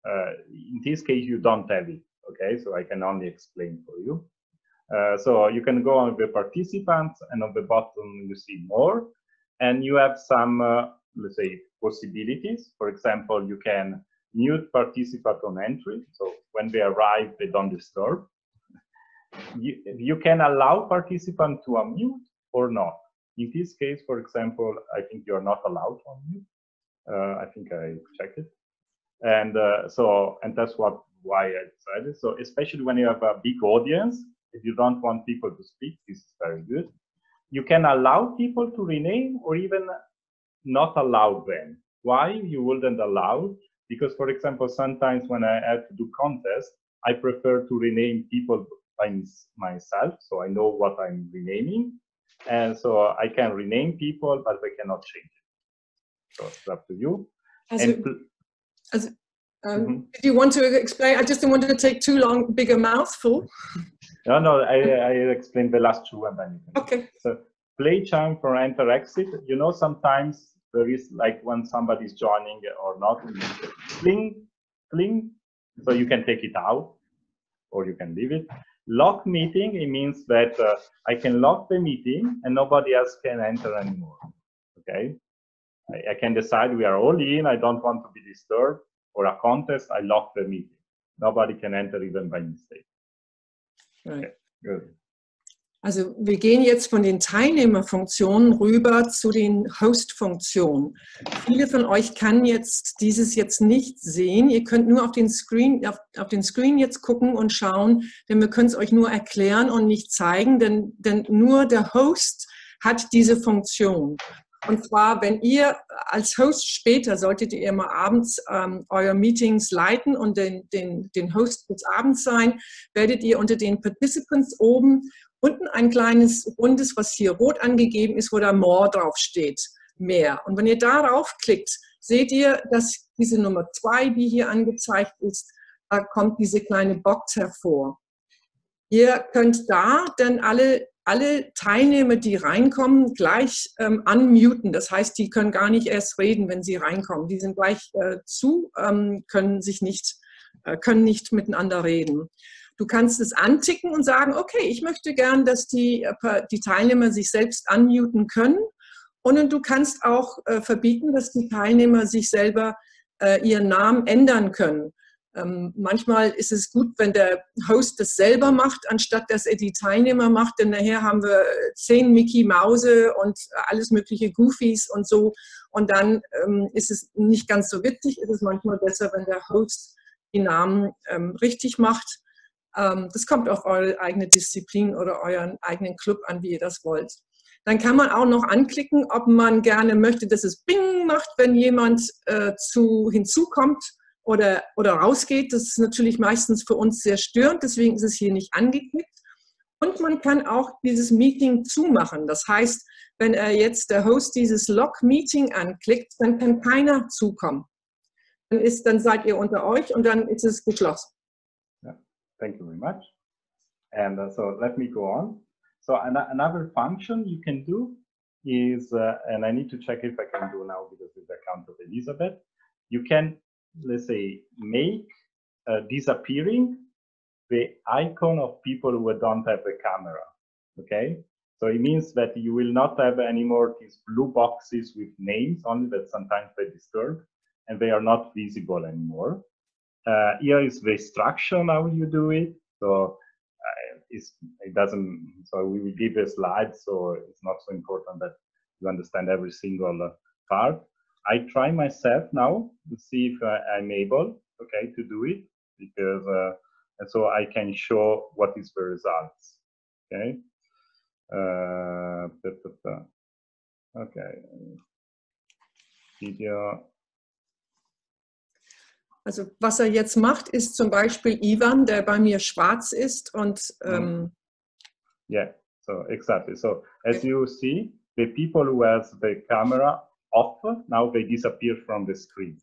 Uh, in this case, you don't have it. Okay, so I can only explain for you. Uh, so you can go on the participants, and on the bottom you see more, and you have some, uh, let's say, possibilities. For example, you can mute participant on entry. So when they arrive, they don't disturb. You, you can allow participant to unmute or not. In this case, for example, I think you're not allowed to unmute. Uh, I think I checked it. And uh, so, and that's what why I decided. So especially when you have a big audience, if you don't want people to speak, this is very good. You can allow people to rename or even not allow them. Why you wouldn't allow? Because, for example, sometimes when I have to do contests, I prefer to rename people by myself, so I know what I'm renaming. And so I can rename people, but they cannot change it. So it's up to you. As, and, as um, mm -hmm. If you want to explain, I just don't want to take too long, bigger mouthful. No, no, I, I explained the last two and then you can. Okay. So play chime for enter exit. You know, sometimes there is like when somebody's joining or not, cling, cling. So you can take it out or you can leave it. Lock meeting, it means that uh, I can lock the meeting and nobody else can enter anymore. Okay. I, I, can decide we are all in, I don't want to be disturbed, or a contest, I lock the meeting. Nobody can enter even by mistake. Right. Okay, good. Also wir gehen jetzt von den Teilnehmerfunktionen rüber zu den Host-Funktionen. Viele von euch kann jetzt dieses jetzt nicht sehen. Ihr könnt nur auf den Screen, auf, auf den Screen jetzt gucken und schauen, denn wir können es euch nur erklären und nicht zeigen, denn, denn nur der Host hat diese Funktion. Und zwar, wenn ihr als Host später, solltet ihr immer abends ähm, eure Meetings leiten und den, den, den Host des Abends sein, werdet ihr unter den Participants oben unten ein kleines rundes, was hier rot angegeben ist, wo da More drauf steht, mehr. Und wenn ihr darauf klickt, seht ihr, dass diese Nummer zwei, die hier angezeigt ist, da kommt diese kleine Box hervor. Ihr könnt da dann alle, alle Teilnehmer, die reinkommen, gleich ähm, unmuten. Das heißt, die können gar nicht erst reden, wenn sie reinkommen. Die sind gleich äh, zu, ähm, können sich nicht, äh, können nicht miteinander reden. Du kannst es anticken und sagen, okay, ich möchte gern, dass die, äh, die Teilnehmer sich selbst unmuten können. Und du kannst auch äh, verbieten, dass die Teilnehmer sich selber äh, ihren Namen ändern können. Ähm, manchmal ist es gut, wenn der Host das selber macht, anstatt dass er die Teilnehmer macht, denn nachher haben wir zehn Mickey Mause und alles mögliche Goofies und so. Und dann ähm, ist es nicht ganz so witzig. Es ist manchmal besser, wenn der Host die Namen ähm, richtig macht. Ähm, das kommt auf eure eigene Disziplin oder euren eigenen Club an, wie ihr das wollt. Dann kann man auch noch anklicken, ob man gerne möchte, dass es Bing macht, wenn jemand äh, zu, hinzukommt oder, oder rausgeht. Das ist natürlich meistens für uns sehr störend, deswegen ist es hier nicht angeklickt. Und man kann auch dieses Meeting zumachen. Das heißt, wenn er jetzt der Host dieses Log-Meeting anklickt, dann kann keiner zukommen. Dann, ist, dann seid ihr unter euch und dann ist es geschlossen. Thank you very much. And uh, so let me go on. So an another function you can do is, uh, and I need to check if I can do now because it's the account of Elizabeth. You can, let's say, make uh, disappearing the icon of people who don't have the camera. Okay, so it means that you will not have anymore these blue boxes with names only that sometimes they disturb and they are not visible anymore. Uh, here is the instruction how you do it. So uh, it doesn't, so we will give a slide, so it's not so important that you understand every single uh, part. I try myself now to see if I'm able, okay, to do it because, uh, and so I can show what is the results, okay. Uh, okay. Video. Also was er jetzt macht, ist zum Beispiel Ivan, der bei mir schwarz ist und ähm, Yeah, so exactly. So as you see, the people who has the camera off, now they disappear from the screen.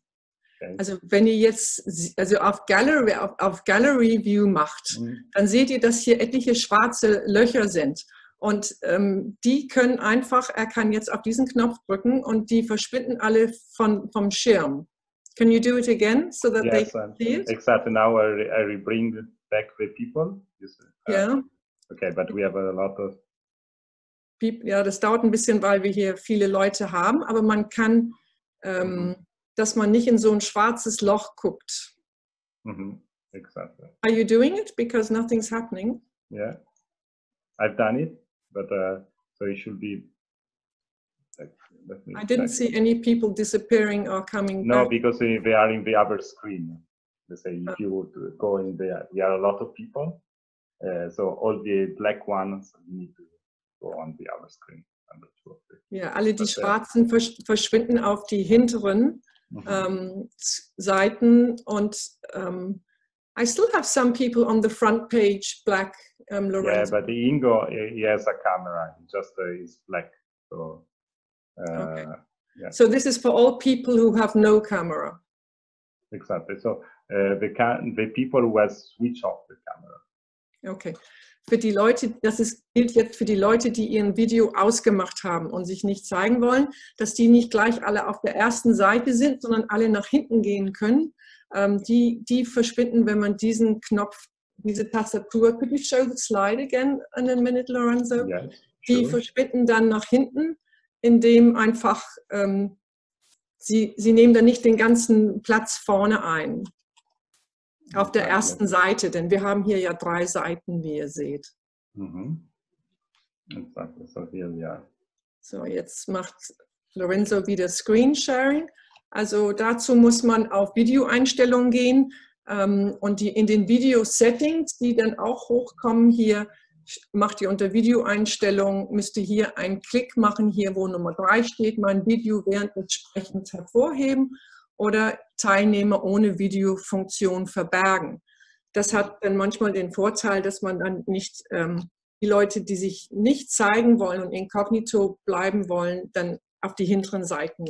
Okay. also wenn ihr jetzt also auf Gallery auf, auf Gallery View macht, Mhm. dann seht ihr, dass hier etliche schwarze Löcher sind. Und ähm, die können einfach, er kann jetzt auf diesen Knopf drücken und die verschwinden alle von, vom Schirm. Can you do it again so that Yes, they and see it? exactly. Now I, re- I will bring back the people. Uh, Ja. Okay, but we have a lot of. Ja, das dauert ein bisschen, weil wir hier viele Leute haben, aber man kann, ähm, dass man nicht in so ein schwarzes Loch guckt. mhm, Exactly. Are you doing it? Because nothing's happening. Yeah, I've done it, but uh, so it should be. Like, let me I didn't check. see any people disappearing or coming No, back. because they they are in the other screen. Let's say if you would go in there, there are a lot of people. Uh, so all the black ones need to go on the other screen. Number two of it. Ja, alle die Okay. Schwarzen versch verschwinden auf die hinteren Mhm. ähm, Seiten und ähm, I still have some people on the front page, black um, yeah, but the Ingo he he has a camera. He just uh, is black. So. Uh, Okay. So this is for all people who have no camera. Exactly. So uh, the can the people who has switch off the camera. Okay. Für die Leute, das ist, gilt jetzt für die Leute, die ihren Video ausgemacht haben und sich nicht zeigen wollen, dass die nicht gleich alle auf der ersten Seite sind, sondern alle nach hinten gehen können. Ähm, die, die verschwinden, wenn man diesen Knopf, diese Tastatur, could you show the slide again in a minute, Lorenzo? Yes. Die sure. verschwinden dann nach hinten, indem einfach ähm, sie, sie nehmen dann nicht den ganzen Platz vorne ein. Auf der ersten Seite, denn wir haben hier ja drei Seiten, wie ihr seht. Mhm. So, jetzt macht Lorenzo wieder Screen Sharing. Also dazu muss man auf Videoeinstellungen gehen ähm, und die in den Video-Settings, die dann auch hochkommen, hier macht ihr unter Videoeinstellungen, müsst ihr hier einen Klick machen, hier wo Nummer 3 steht, mein Video während des Sprechens hervorheben oder Teilnehmer ohne Videofunktion verbergen. Das hat dann manchmal den Vorteil, dass man dann nicht ähm, die Leute, die sich nicht zeigen wollen und inkognito bleiben wollen, dann auf die hinteren Seiten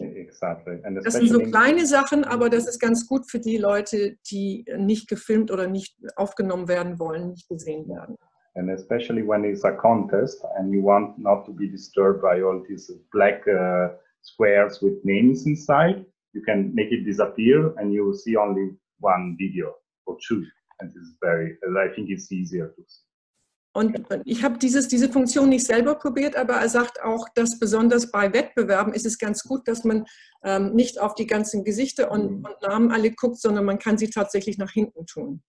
Exactly. Das sind so kleine Sachen, aber das ist ganz gut für die Leute, die nicht gefilmt oder nicht aufgenommen werden wollen, nicht gesehen werden. And especially when it's a contest and you want not to be disturbed by all these black uh, squares with names inside, you can make it disappear and you will see only one video or two. And this is very, I think it's easier to see. Und und ich habe diese Funktion nicht selber probiert, aber er sagt auch, dass besonders bei Wettbewerben ist es ganz gut, dass man ähm, nicht auf die ganzen Gesichter und, Mhm. und Namen alle guckt, sondern man kann sie tatsächlich nach hinten tun.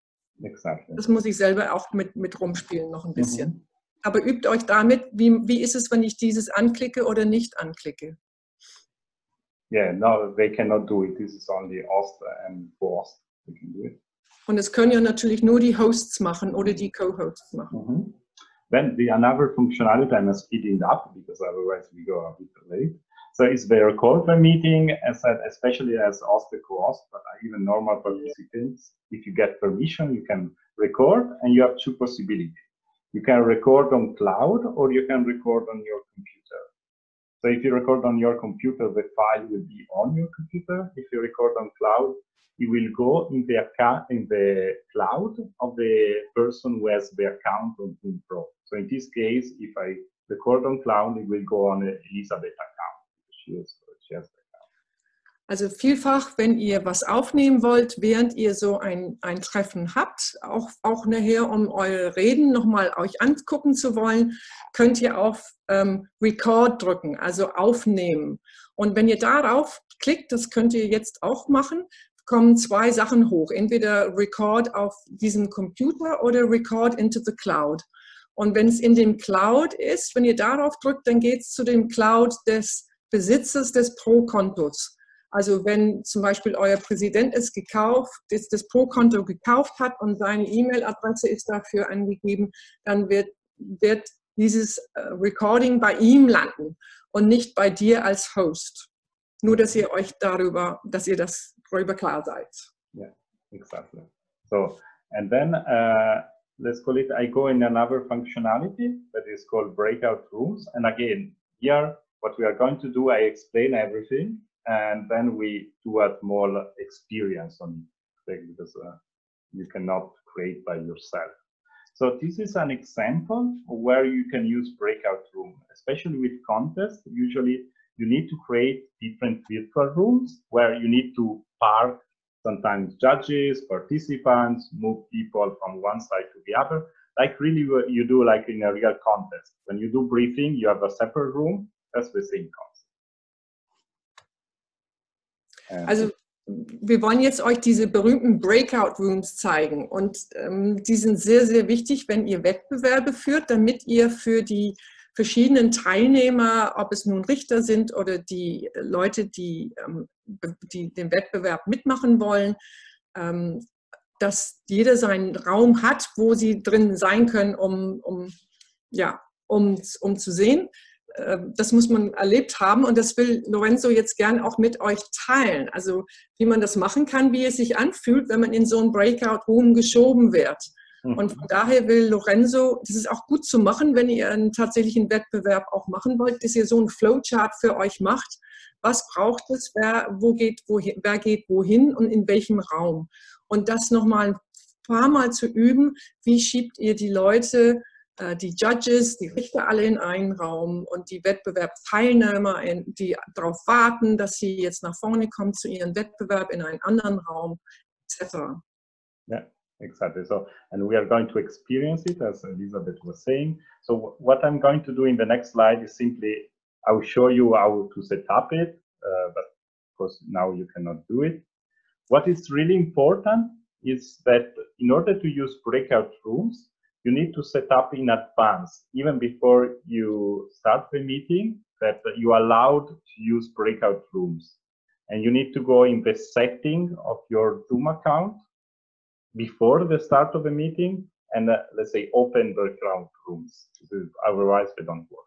Exactly. Das muss ich selber auch mit, mit rumspielen noch ein bisschen. Mhm. Aber übt euch damit, wie, wie ist es, wenn ich dieses anklicke oder nicht anklicke? Yeah, no, they cannot do it. This is only host and host. They can do it. Und es können ja natürlich nur die Hosts machen oder die Co-Hosts machen. Mhm. Then the another functionality I'm speeding up because otherwise we go a bit late. So it's very record the meeting, as I- especially as the co-host, but even normal participants. If you get permission, you can record, and you have two possibilities. You can record on cloud, or you can record on your computer. So if you record on your computer, the file will be on your computer. If you record on cloud, it will go in the account in the cloud of the person who has the account on Zoom Pro. So in this case, if I record on cloud, it will go on Elisabeth account. Also vielfach, wenn ihr was aufnehmen wollt, während ihr so ein, ein Treffen habt, auch, auch nachher, um eure Reden nochmal euch angucken zu wollen, könnt ihr auf ähm, Record drücken, also aufnehmen. Und wenn ihr darauf klickt, das könnt ihr jetzt auch machen, kommen zwei Sachen hoch. Entweder Record auf diesem Computer oder Record into the Cloud. Und wenn es in dem Cloud ist, wenn ihr darauf drückt, dann geht es zu dem Cloud des Besitzers des Pro-Kontos. Also wenn zum Beispiel euer Präsident es gekauft, das, das Pro-Konto gekauft hat und seine E-Mail-Adresse ist dafür angegeben, dann wird, wird dieses äh, Recording bei ihm landen und nicht bei dir als Host. Nur, dass ihr euch darüber, dass ihr das darüber klar seid. Exactly. So, and then uh, let's call it, I go in another functionality that is called breakout rooms. And again, here, what we are going to do, I explain everything, and then we do a more experience on it because uh, you cannot create by yourself. So this is an example where you can use breakout room, especially with contests. Usually you need to create different virtual rooms where you need to park sometimes judges, participants, move people from one side to the other, like really what you do like in a real contest. When you do briefing, you have a separate room, that's the same concept. And- Also wir wollen jetzt euch diese berühmten Breakout Rooms zeigen und ähm, die sind sehr, sehr wichtig, wenn ihr Wettbewerbe führt, damit ihr für die verschiedenen Teilnehmer, ob es nun Richter sind oder die Leute, die, ähm, die den Wettbewerb mitmachen wollen, ähm, dass jeder seinen Raum hat, wo sie drin sein können, um, um, ja, um, um zu sehen. Äh, Das muss man erlebt haben und das will Lorenzo jetzt gern auch mit euch teilen. Also wie man das machen kann, wie es sich anfühlt, wenn man in so einen Breakout-Room geschoben wird. Und von daher will Lorenzo, das ist auch gut zu machen, wenn ihr einen tatsächlichen Wettbewerb auch machen wollt, dass ihr so einen Flowchart für euch macht. Was braucht es? Wer, wo geht, wohin, wer geht wohin und in welchem Raum? Und das nochmal ein paar Mal zu üben. Wie schiebt ihr die Leute, die Judges, die Richter alle in einen Raum und die Wettbewerbsteilnehmer, die darauf warten, dass sie jetzt nach vorne kommen zu ihrem Wettbewerb in einen anderen Raum, etc. Yeah, exactly. So, and we are going to experience it as Elizabeth was saying. So, what I'm going to do in the next slide is simply I show you how to set up it, uh, but of course now you cannot do it. What is really important is that in order to use breakout rooms, you need to set up in advance, even before you start the meeting, that you are allowed to use breakout rooms. And you need to go in the setting of your Zoom account before the start of the meeting and uh, let's say open breakout rooms. Otherwise, they don't work.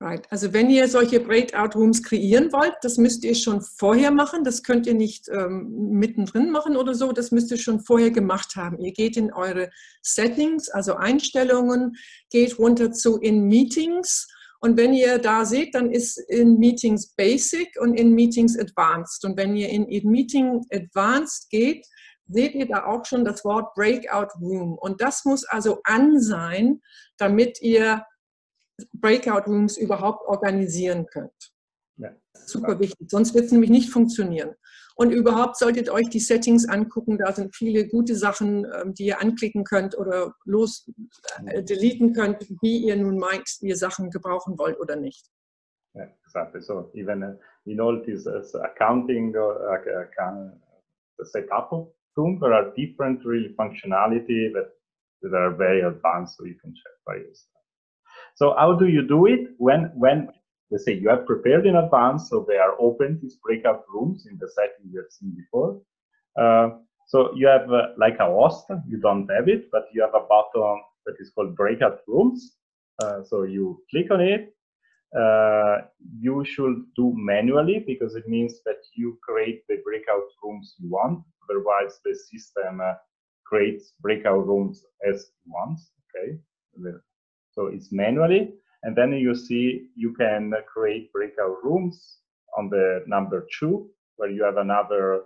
Right. Also wenn ihr solche Breakout-Rooms kreieren wollt, das müsst ihr schon vorher machen. Das könnt ihr nicht ähm, mittendrin machen oder so. Das müsst ihr schon vorher gemacht haben. Ihr geht in eure Settings, also Einstellungen, geht runter zu in Meetings Und wenn ihr da seht, dann ist in Meetings Basic und in Meetings Advanced. Und wenn ihr in, in Meeting Advanced geht, seht ihr da auch schon das Wort Breakout Room. Und das muss also an sein, damit ihr Breakout Rooms überhaupt organisieren könnt. Ja. Super wichtig, sonst wird es nämlich nicht funktionieren. Und überhaupt solltet euch die Settings angucken. Da sind viele gute Sachen, ähm, die ihr anklicken könnt oder los äh, deleten könnt, wie ihr nun meint, wie ihr Sachen gebrauchen wollt oder nicht. Yeah, exactly. So even uh, in all this uh, accounting or uh, uh, setup room, there are different really functionality that, that are very advanced, so you can check by yourself. So how do you do it when when let's say you have prepared in advance, so they are open, these breakout rooms in the setting you have seen before. Uh, so you have uh, like a host, you don't have it, but you have a button that is called breakout rooms. Uh, so you click on it. Uh, you should do manually because it means that you create the breakout rooms you want. Otherwise, the system uh, creates breakout rooms as it wants. Okay, so it's manually. And then you see you can create breakout rooms on the number two, where you have another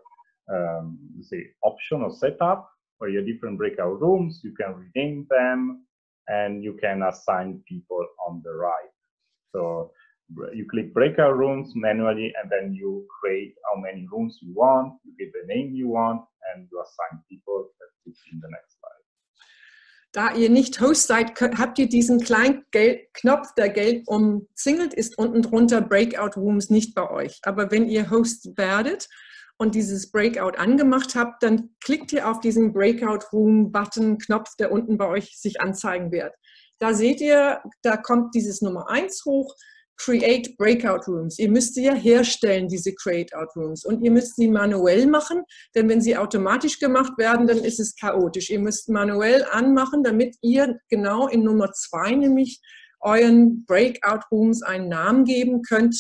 um, say option or setup where you have different breakout rooms. You can rename them and you can assign people on the right. So you click breakout rooms manually and then you create how many rooms you want, you give the name you want, and you assign people. In the next. Da ihr nicht Host seid, habt ihr diesen kleinen Knopf, der gelb umzingelt ist, unten drunter Breakout Rooms nicht bei euch. Aber wenn ihr Host werdet und dieses Breakout angemacht habt, dann klickt ihr auf diesen Breakout Room Button Knopf, der unten bei euch sich anzeigen wird. Da seht ihr, da kommt dieses Nummer 1 hoch Create Breakout Rooms. Ihr müsst sie ja herstellen, diese Create-out Rooms. Und ihr müsst sie manuell machen, denn wenn sie automatisch gemacht werden, dann ist es chaotisch. Ihr müsst manuell anmachen, damit ihr genau in Nummer zwei nämlich euren Breakout Rooms einen Namen geben könnt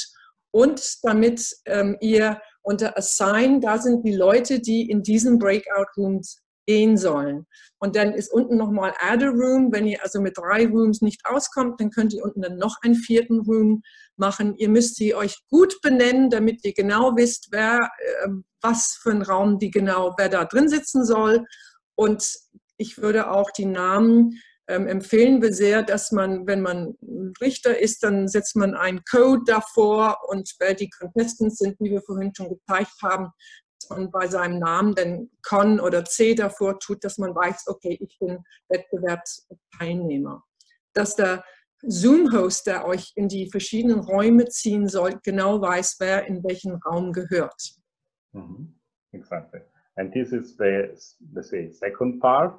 und damit ähm, ihr unter Assign, da sind die Leute, die in diesen Breakout Rooms gehen sollen. Und dann ist unten nochmal Add a Room. Wenn ihr also mit drei Rooms nicht auskommt, dann könnt ihr unten dann noch einen vierten Room machen. Ihr müsst sie euch gut benennen, damit ihr genau wisst, wer, äh, was für ein Raum die genau, wer da drin sitzen soll. Und ich würde auch die Namen ähm, empfehlen wir sehr, dass man, wenn man Richter ist, dann setzt man einen Code davor und wer die Contestants sind, wie wir vorhin schon gezeigt haben, man bei seinem Namen dann Con oder C davor tut, dass man weiß, okay, ich bin Wettbewerbsteilnehmer. Dass der Zoom-Host, der euch in die verschiedenen Räume ziehen soll, genau weiß, wer in welchen Raum gehört. Mm -hmm. Exactly. And this is the, let's say, second part,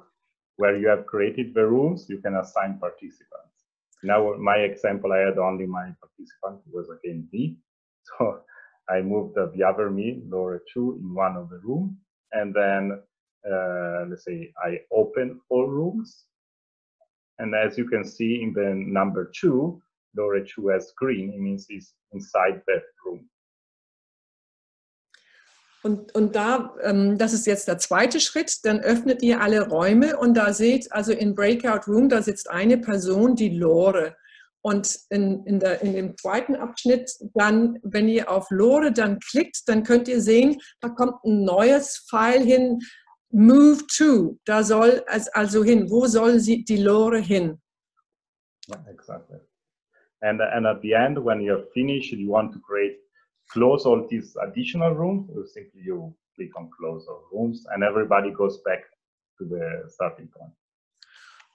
where you have created the rooms, you can assign participants. Now, my example, I had only my participant, was again me. So I moved the other me, Laura 2, in one of the room. And then, uh, let's say, I open all rooms. And as you can see in the number 2, Laura 2 has green, it means it's inside that room. Und, und da, ähm, das ist jetzt der zweite Schritt, dann öffnet ihr alle Räume und da seht, also in Breakout Room, da sitzt eine Person, die Lore. Und in, in, der, in dem zweiten Abschnitt dann, wenn ihr auf Lore dann klickt, dann könnt ihr sehen, da kommt ein neues Pfeil hin, Move to, da soll es also hin. Wo soll sie, die Lore hin? Exactly. And, and at the end, when you're finished, you want to create, close all these additional rooms, you simply you click on close all rooms and everybody goes back to the starting point.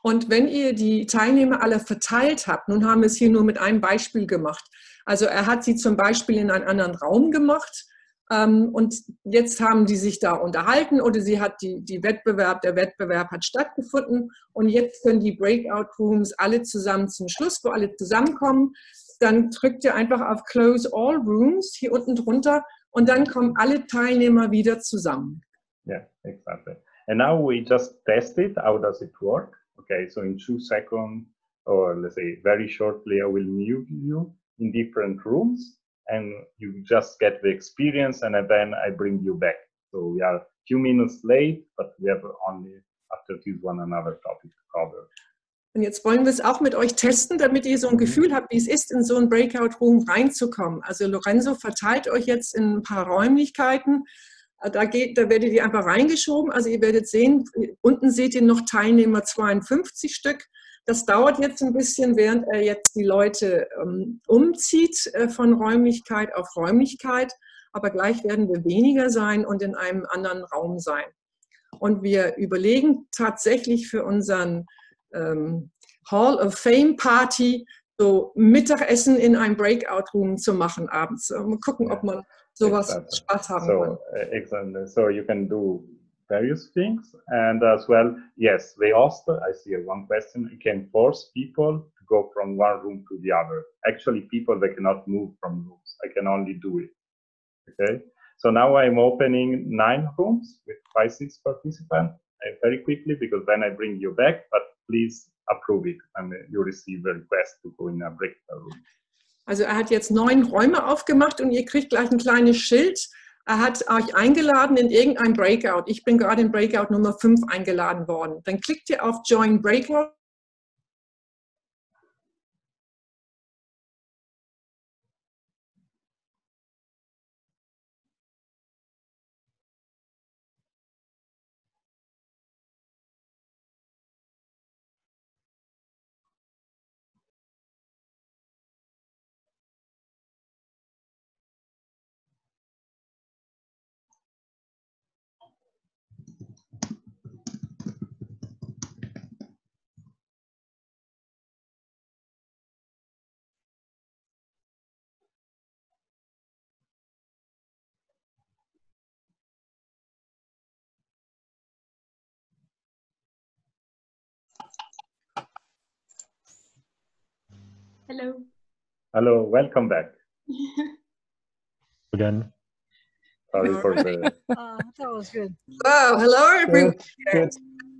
Und wenn ihr die Teilnehmer alle verteilt habt, nun haben wir es hier nur mit einem Beispiel gemacht. Also er hat sie zum Beispiel in einen anderen Raum gemacht ähm, und jetzt haben die sich da unterhalten oder sie hat die, die Wettbewerb, der Wettbewerb hat stattgefunden und jetzt können die Breakout Rooms alle zusammen zum Schluss, wo alle zusammenkommen. Dann drückt ihr einfach auf Close All Rooms hier unten drunter und dann kommen alle Teilnehmer wieder zusammen. Yeah, exactly. And now we just test it. How does it work? Okay, so in two seconds, or let's say very shortly, I will mute you in different rooms and you just get the experience and then I bring you back. So we are a few minutes late, but we have only after this one another topic to cover. Und jetzt wollen wir es auch mit euch testen, damit ihr so ein Mhm. Gefühl habt, wie es ist, in so einen Breakout-Room reinzukommen. Also Lorenzo verteilt euch jetzt in ein paar Räumlichkeiten. Da, geht, da werdet ihr einfach reingeschoben. Also ihr werdet sehen, unten seht ihr noch Teilnehmer 52 Stück. Das dauert jetzt ein bisschen, während er jetzt die Leute ähm, umzieht äh, von Räumlichkeit auf Räumlichkeit. Aber gleich werden wir weniger sein und in einem anderen Raum sein. Und wir überlegen tatsächlich für unseren ähm, Hall of Fame Party so Mittagessen in einem Breakout Room zu machen abends. Mal gucken, ob man sowas Exactly. Spaß haben. So exactly. So you can do various things, and as well, yes, they also. I see one question. You can force people to go from one room to the other. Actually, people they cannot move from rooms. I can only do it. Okay. So now I'm opening nine rooms with five, six participants uh, very quickly because then I bring you back. But please approve it, and uh, you receive a request to go in a breakout room. Also er hat jetzt neun Räume aufgemacht und ihr kriegt gleich ein kleines Schild. Er hat euch eingeladen in irgendein Breakout. Ich bin gerade in Breakout Nummer 5 eingeladen worden. Dann klickt ihr auf Join Breakout. Hello. Hello, welcome back. again. Sorry for the. Uh, that was good. Oh, hello everyone. good.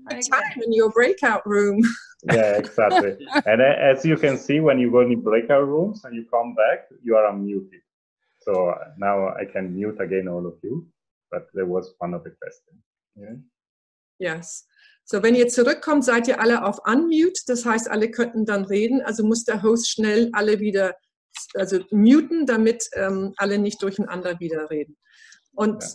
Good time in your breakout room. yeah, exactly. and a- as you can see, when you go in breakout rooms and you come back, you are unmuted. So uh, now I can mute again all of you, but there was one of the questions. Yeah. Yes. So, wenn ihr zurückkommt, seid ihr alle auf Unmute. Das heißt, alle könnten dann reden. Also muss der Host schnell alle wieder also muten, damit ähm, alle nicht durcheinander wieder reden. Und Ja.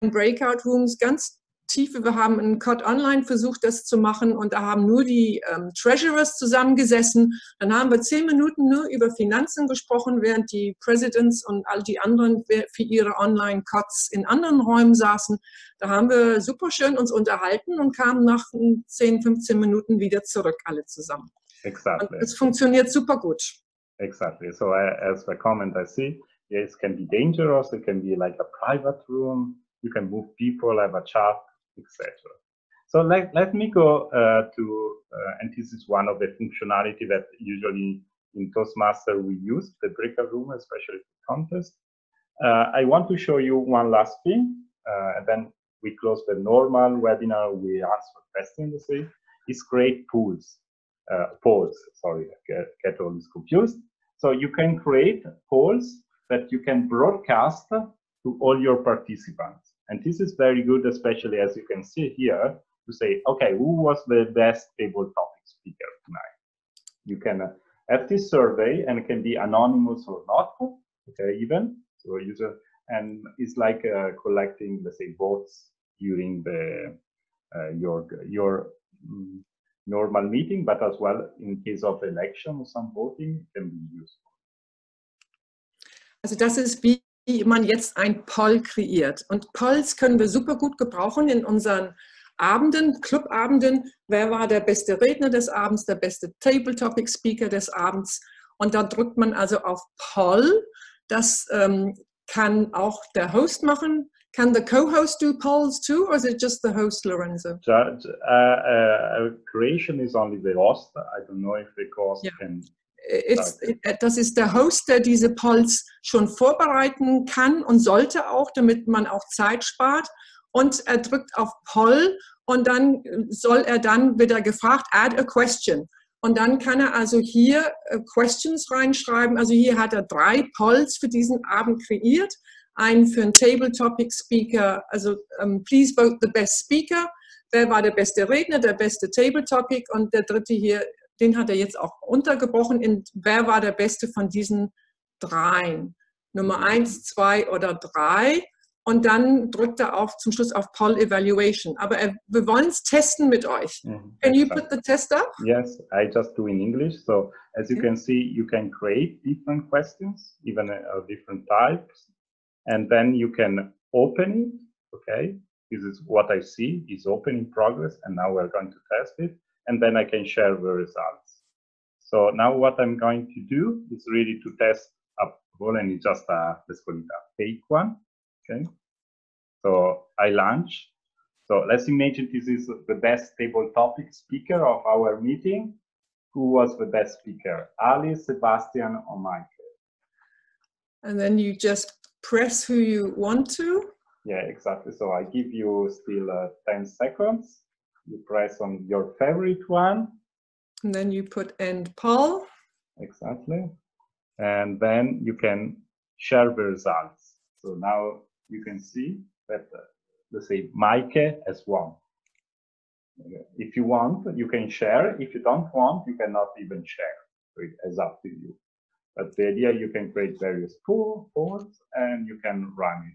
in Breakout Rooms ganz tiefe, wir haben in Code Online versucht, das zu machen und da haben nur die ähm, Treasurers zusammengesessen. Dann haben wir zehn Minuten nur über Finanzen gesprochen, während die Presidents und all die anderen für ihre Online-Cods in anderen Räumen saßen. Da haben wir super schön uns unterhalten und kamen nach mm, 10, 15 Minuten wieder zurück, alle zusammen. Und Exactly. es funktioniert super gut. Exactly. So I, as the comment I see, yes, it can be dangerous. It can be like a private room. You can move people, have a chat, etc. So let, let me go uh, to, uh, and this is one of the functionality that usually in Toastmaster we use, the breakout room, especially for contest. Uh, I want to show you one last thing, uh, and then we close the normal webinar. We answer questions, say, create pools, uh, polls. Sorry, I get, get all this confused. So you can create polls that you can broadcast to all your participants. And this is very good, especially as you can see here, to say, okay, who was the best table topic speaker tonight? You can uh, have this survey and it can be anonymous or not, okay, even. So user, and it's like uh, collecting, let's say, votes during the uh, your your mm, normal meeting, but as well in case of election or some voting, can be useful. Also das ist, wie man jetzt ein Poll kreiert. Und Polls können wir super gut gebrauchen in unseren Abenden, Clubabenden. Wer war der beste Redner des Abends, der beste Table Topic Speaker des Abends? Und da drückt man also auf Poll. Das ähm, kann auch der Host machen. Can the co-host do polls too, or is it just the host, Lorenzo? Uh, uh, creation is only the host. I don't know if the host Yeah. can. It's, das ist der Host, der diese Polls schon vorbereiten kann und sollte auch, damit man auch Zeit spart. Und er drückt auf Poll und dann soll er dann wird er gefragt, add a question. Und dann kann er also hier äh, Questions reinschreiben. Also hier hat er drei Polls für diesen Abend kreiert. Einen für einen Table Topic Speaker, also ähm, please vote the best speaker. wer war der beste Redner, der beste Table Topic und der dritte hier, den hat er jetzt auch untergebrochen in wer war der beste von diesen dreien. Nummer eins, zwei oder drei. Und dann drückt er auf, zum Schluss auf Poll Evaluation. Aber er, wir wollen es testen mit euch. Mhm. Can you put the test up? Yes, I just do in English. So as you Okay. can see, you can create different questions, even uh, different types, and then you can open it. Okay, this is what I see is open in progress, and now we're going to test it, and then I can share the results. So now what I'm going to do is really to test a poll, and it's just a let's call it a fake one. Okay, so I launch. So let's imagine this is the best table topic speaker of our meeting. Who was the best speaker? Ali, Sebastian, or Michael? And then you just press who you want to. Yeah, exactly. So I give you still uh, 10 seconds. You press on your favorite one. And then you put end poll. Exactly. And then you can share the results. So now you can see that, uh, let's say, Mike has won. If you want, you can share. If you don't want, you cannot even share. So it is up to you. But the idea, you can create various pool, polls and you can run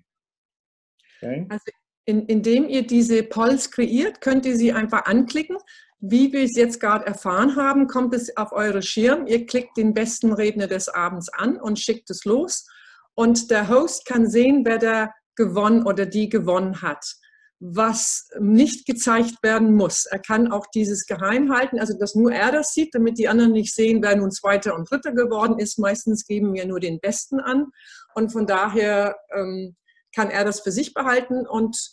it. Okay. In, indem ihr diese Polls kreiert, könnt ihr sie einfach anklicken. Wie wir es jetzt gerade erfahren haben, kommt es auf eure Schirm. Ihr klickt den besten Redner des Abends an und schickt es los. Und der Host kann sehen, wer da gewonnen oder die gewonnen hat. Was nicht gezeigt werden muss. Er kann auch dieses geheim halten, also dass nur er das sieht, damit die anderen nicht sehen, wer nun Zweiter und Dritter geworden ist. Meistens geben wir nur den Besten an. Und von daher ähm, kann er das für sich behalten und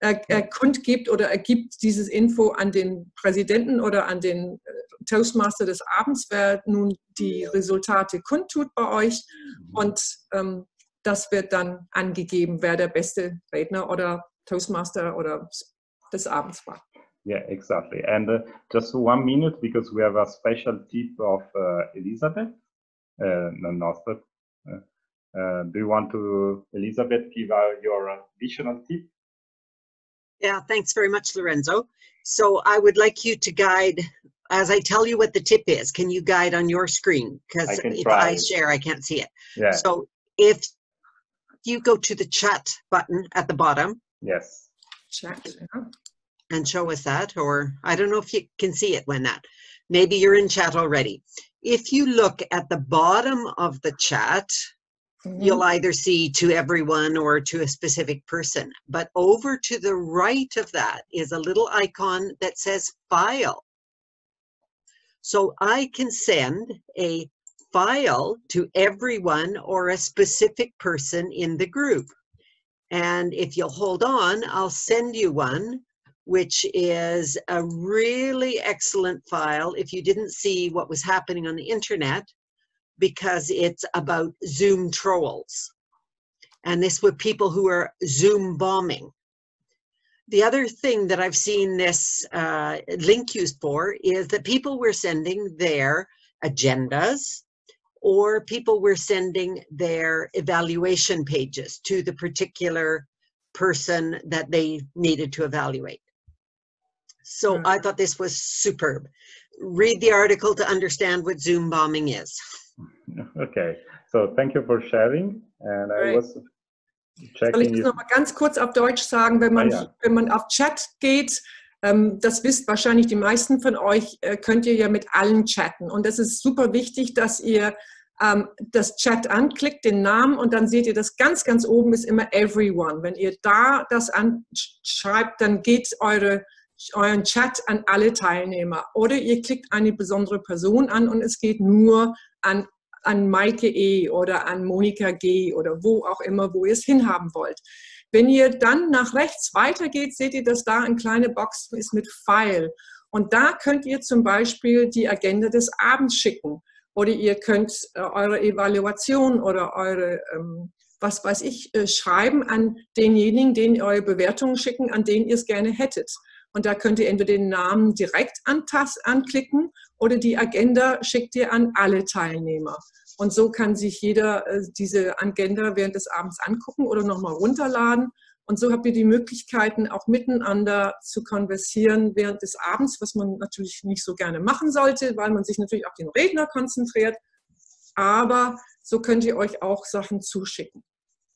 er, er kundgibt oder er gibt dieses Info an den Präsidenten oder an den äh, Toastmaster des Abends, wer nun die Resultate kundtut bei euch. Und ähm, das wird dann angegeben, wer der beste Redner oder Toastmaster oder des Abends war. Yeah, exactly. And uh, just one minute because we have a special tip of uh, Elizabeth. Uh, no, not that. Uh, uh, do you want to, Elizabeth, give out your additional tip? Yeah, thanks very much, Lorenzo. So I would like you to guide, as I tell you what the tip is, can you guide on your screen? Because if try. I share, I can't see it. Yeah. So if you go to the chat button at the bottom Yes. Chat. Ja. and show us that, or I don't know if you can see it when that, maybe you're in chat already. If you look at the bottom of the chat, Mhm. you'll either see to everyone or to a specific person. But over to the right of that is a little icon that says file. So I can send a file to everyone or a specific person in the group. And if you'll hold on, I'll send you one, which is a really excellent file. If you didn't see what was happening on the internet, because it's about Zoom trolls. And this with people who are Zoom bombing. The other thing that I've seen this uh, link used for is that people were sending their agendas or people were sending their evaluation pages to the particular person that they needed to evaluate. So Hmm. I thought this was superb. Read the article to understand what Zoom bombing is. Okay. So thank you for sharing. And I was Soll ich checking das nochmal ganz kurz auf Deutsch sagen? Wenn man, Ah, ja. wenn man auf Chat geht, ähm, das wisst wahrscheinlich die meisten von euch, äh, könnt ihr ja mit allen chatten. Und das ist super wichtig, dass ihr ähm, das Chat anklickt, den Namen, und dann seht ihr, das ganz, ganz oben ist immer Everyone. Wenn ihr da das anschreibt, dann geht eure, euren Chat an alle Teilnehmer. Oder ihr klickt eine besondere Person an und es geht nur an an Maike E. oder an Monika G. oder wo auch immer, wo ihr es hinhaben wollt. Wenn ihr dann nach rechts weitergeht, seht ihr, dass da eine kleine Box ist mit File. Und da könnt ihr zum Beispiel die Agenda des Abends schicken. Oder ihr könnt äh, eure Evaluation oder eure, ähm, was weiß ich, äh, schreiben an denjenigen, den eure Bewertungen schicken, an den ihr es gerne hättet. Und da könnt ihr entweder den Namen direkt anklicken oder die Agenda schickt ihr an alle Teilnehmer. Und so kann sich jeder äh, diese Agenda während des Abends angucken oder nochmal runterladen Und so habt ihr die Möglichkeiten, auch miteinander zu konversieren während des Abends, was man natürlich nicht so gerne machen sollte, weil man sich natürlich auf den Redner konzentriert. Aber so könnt ihr euch auch Sachen zuschicken.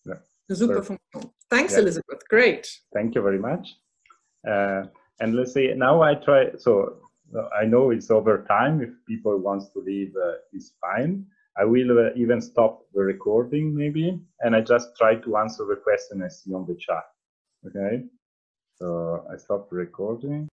Ja. Eine super. Funktion. Thanks, Yeah. Elizabeth. Great. Thank you very much. Uh, and let's say now I try. So I know it's over time. If people wants to leave, uh, it's fine. I will uh, even stop the recording maybe, and I just try to answer the question I see on the chat. Okay. So I stop recording.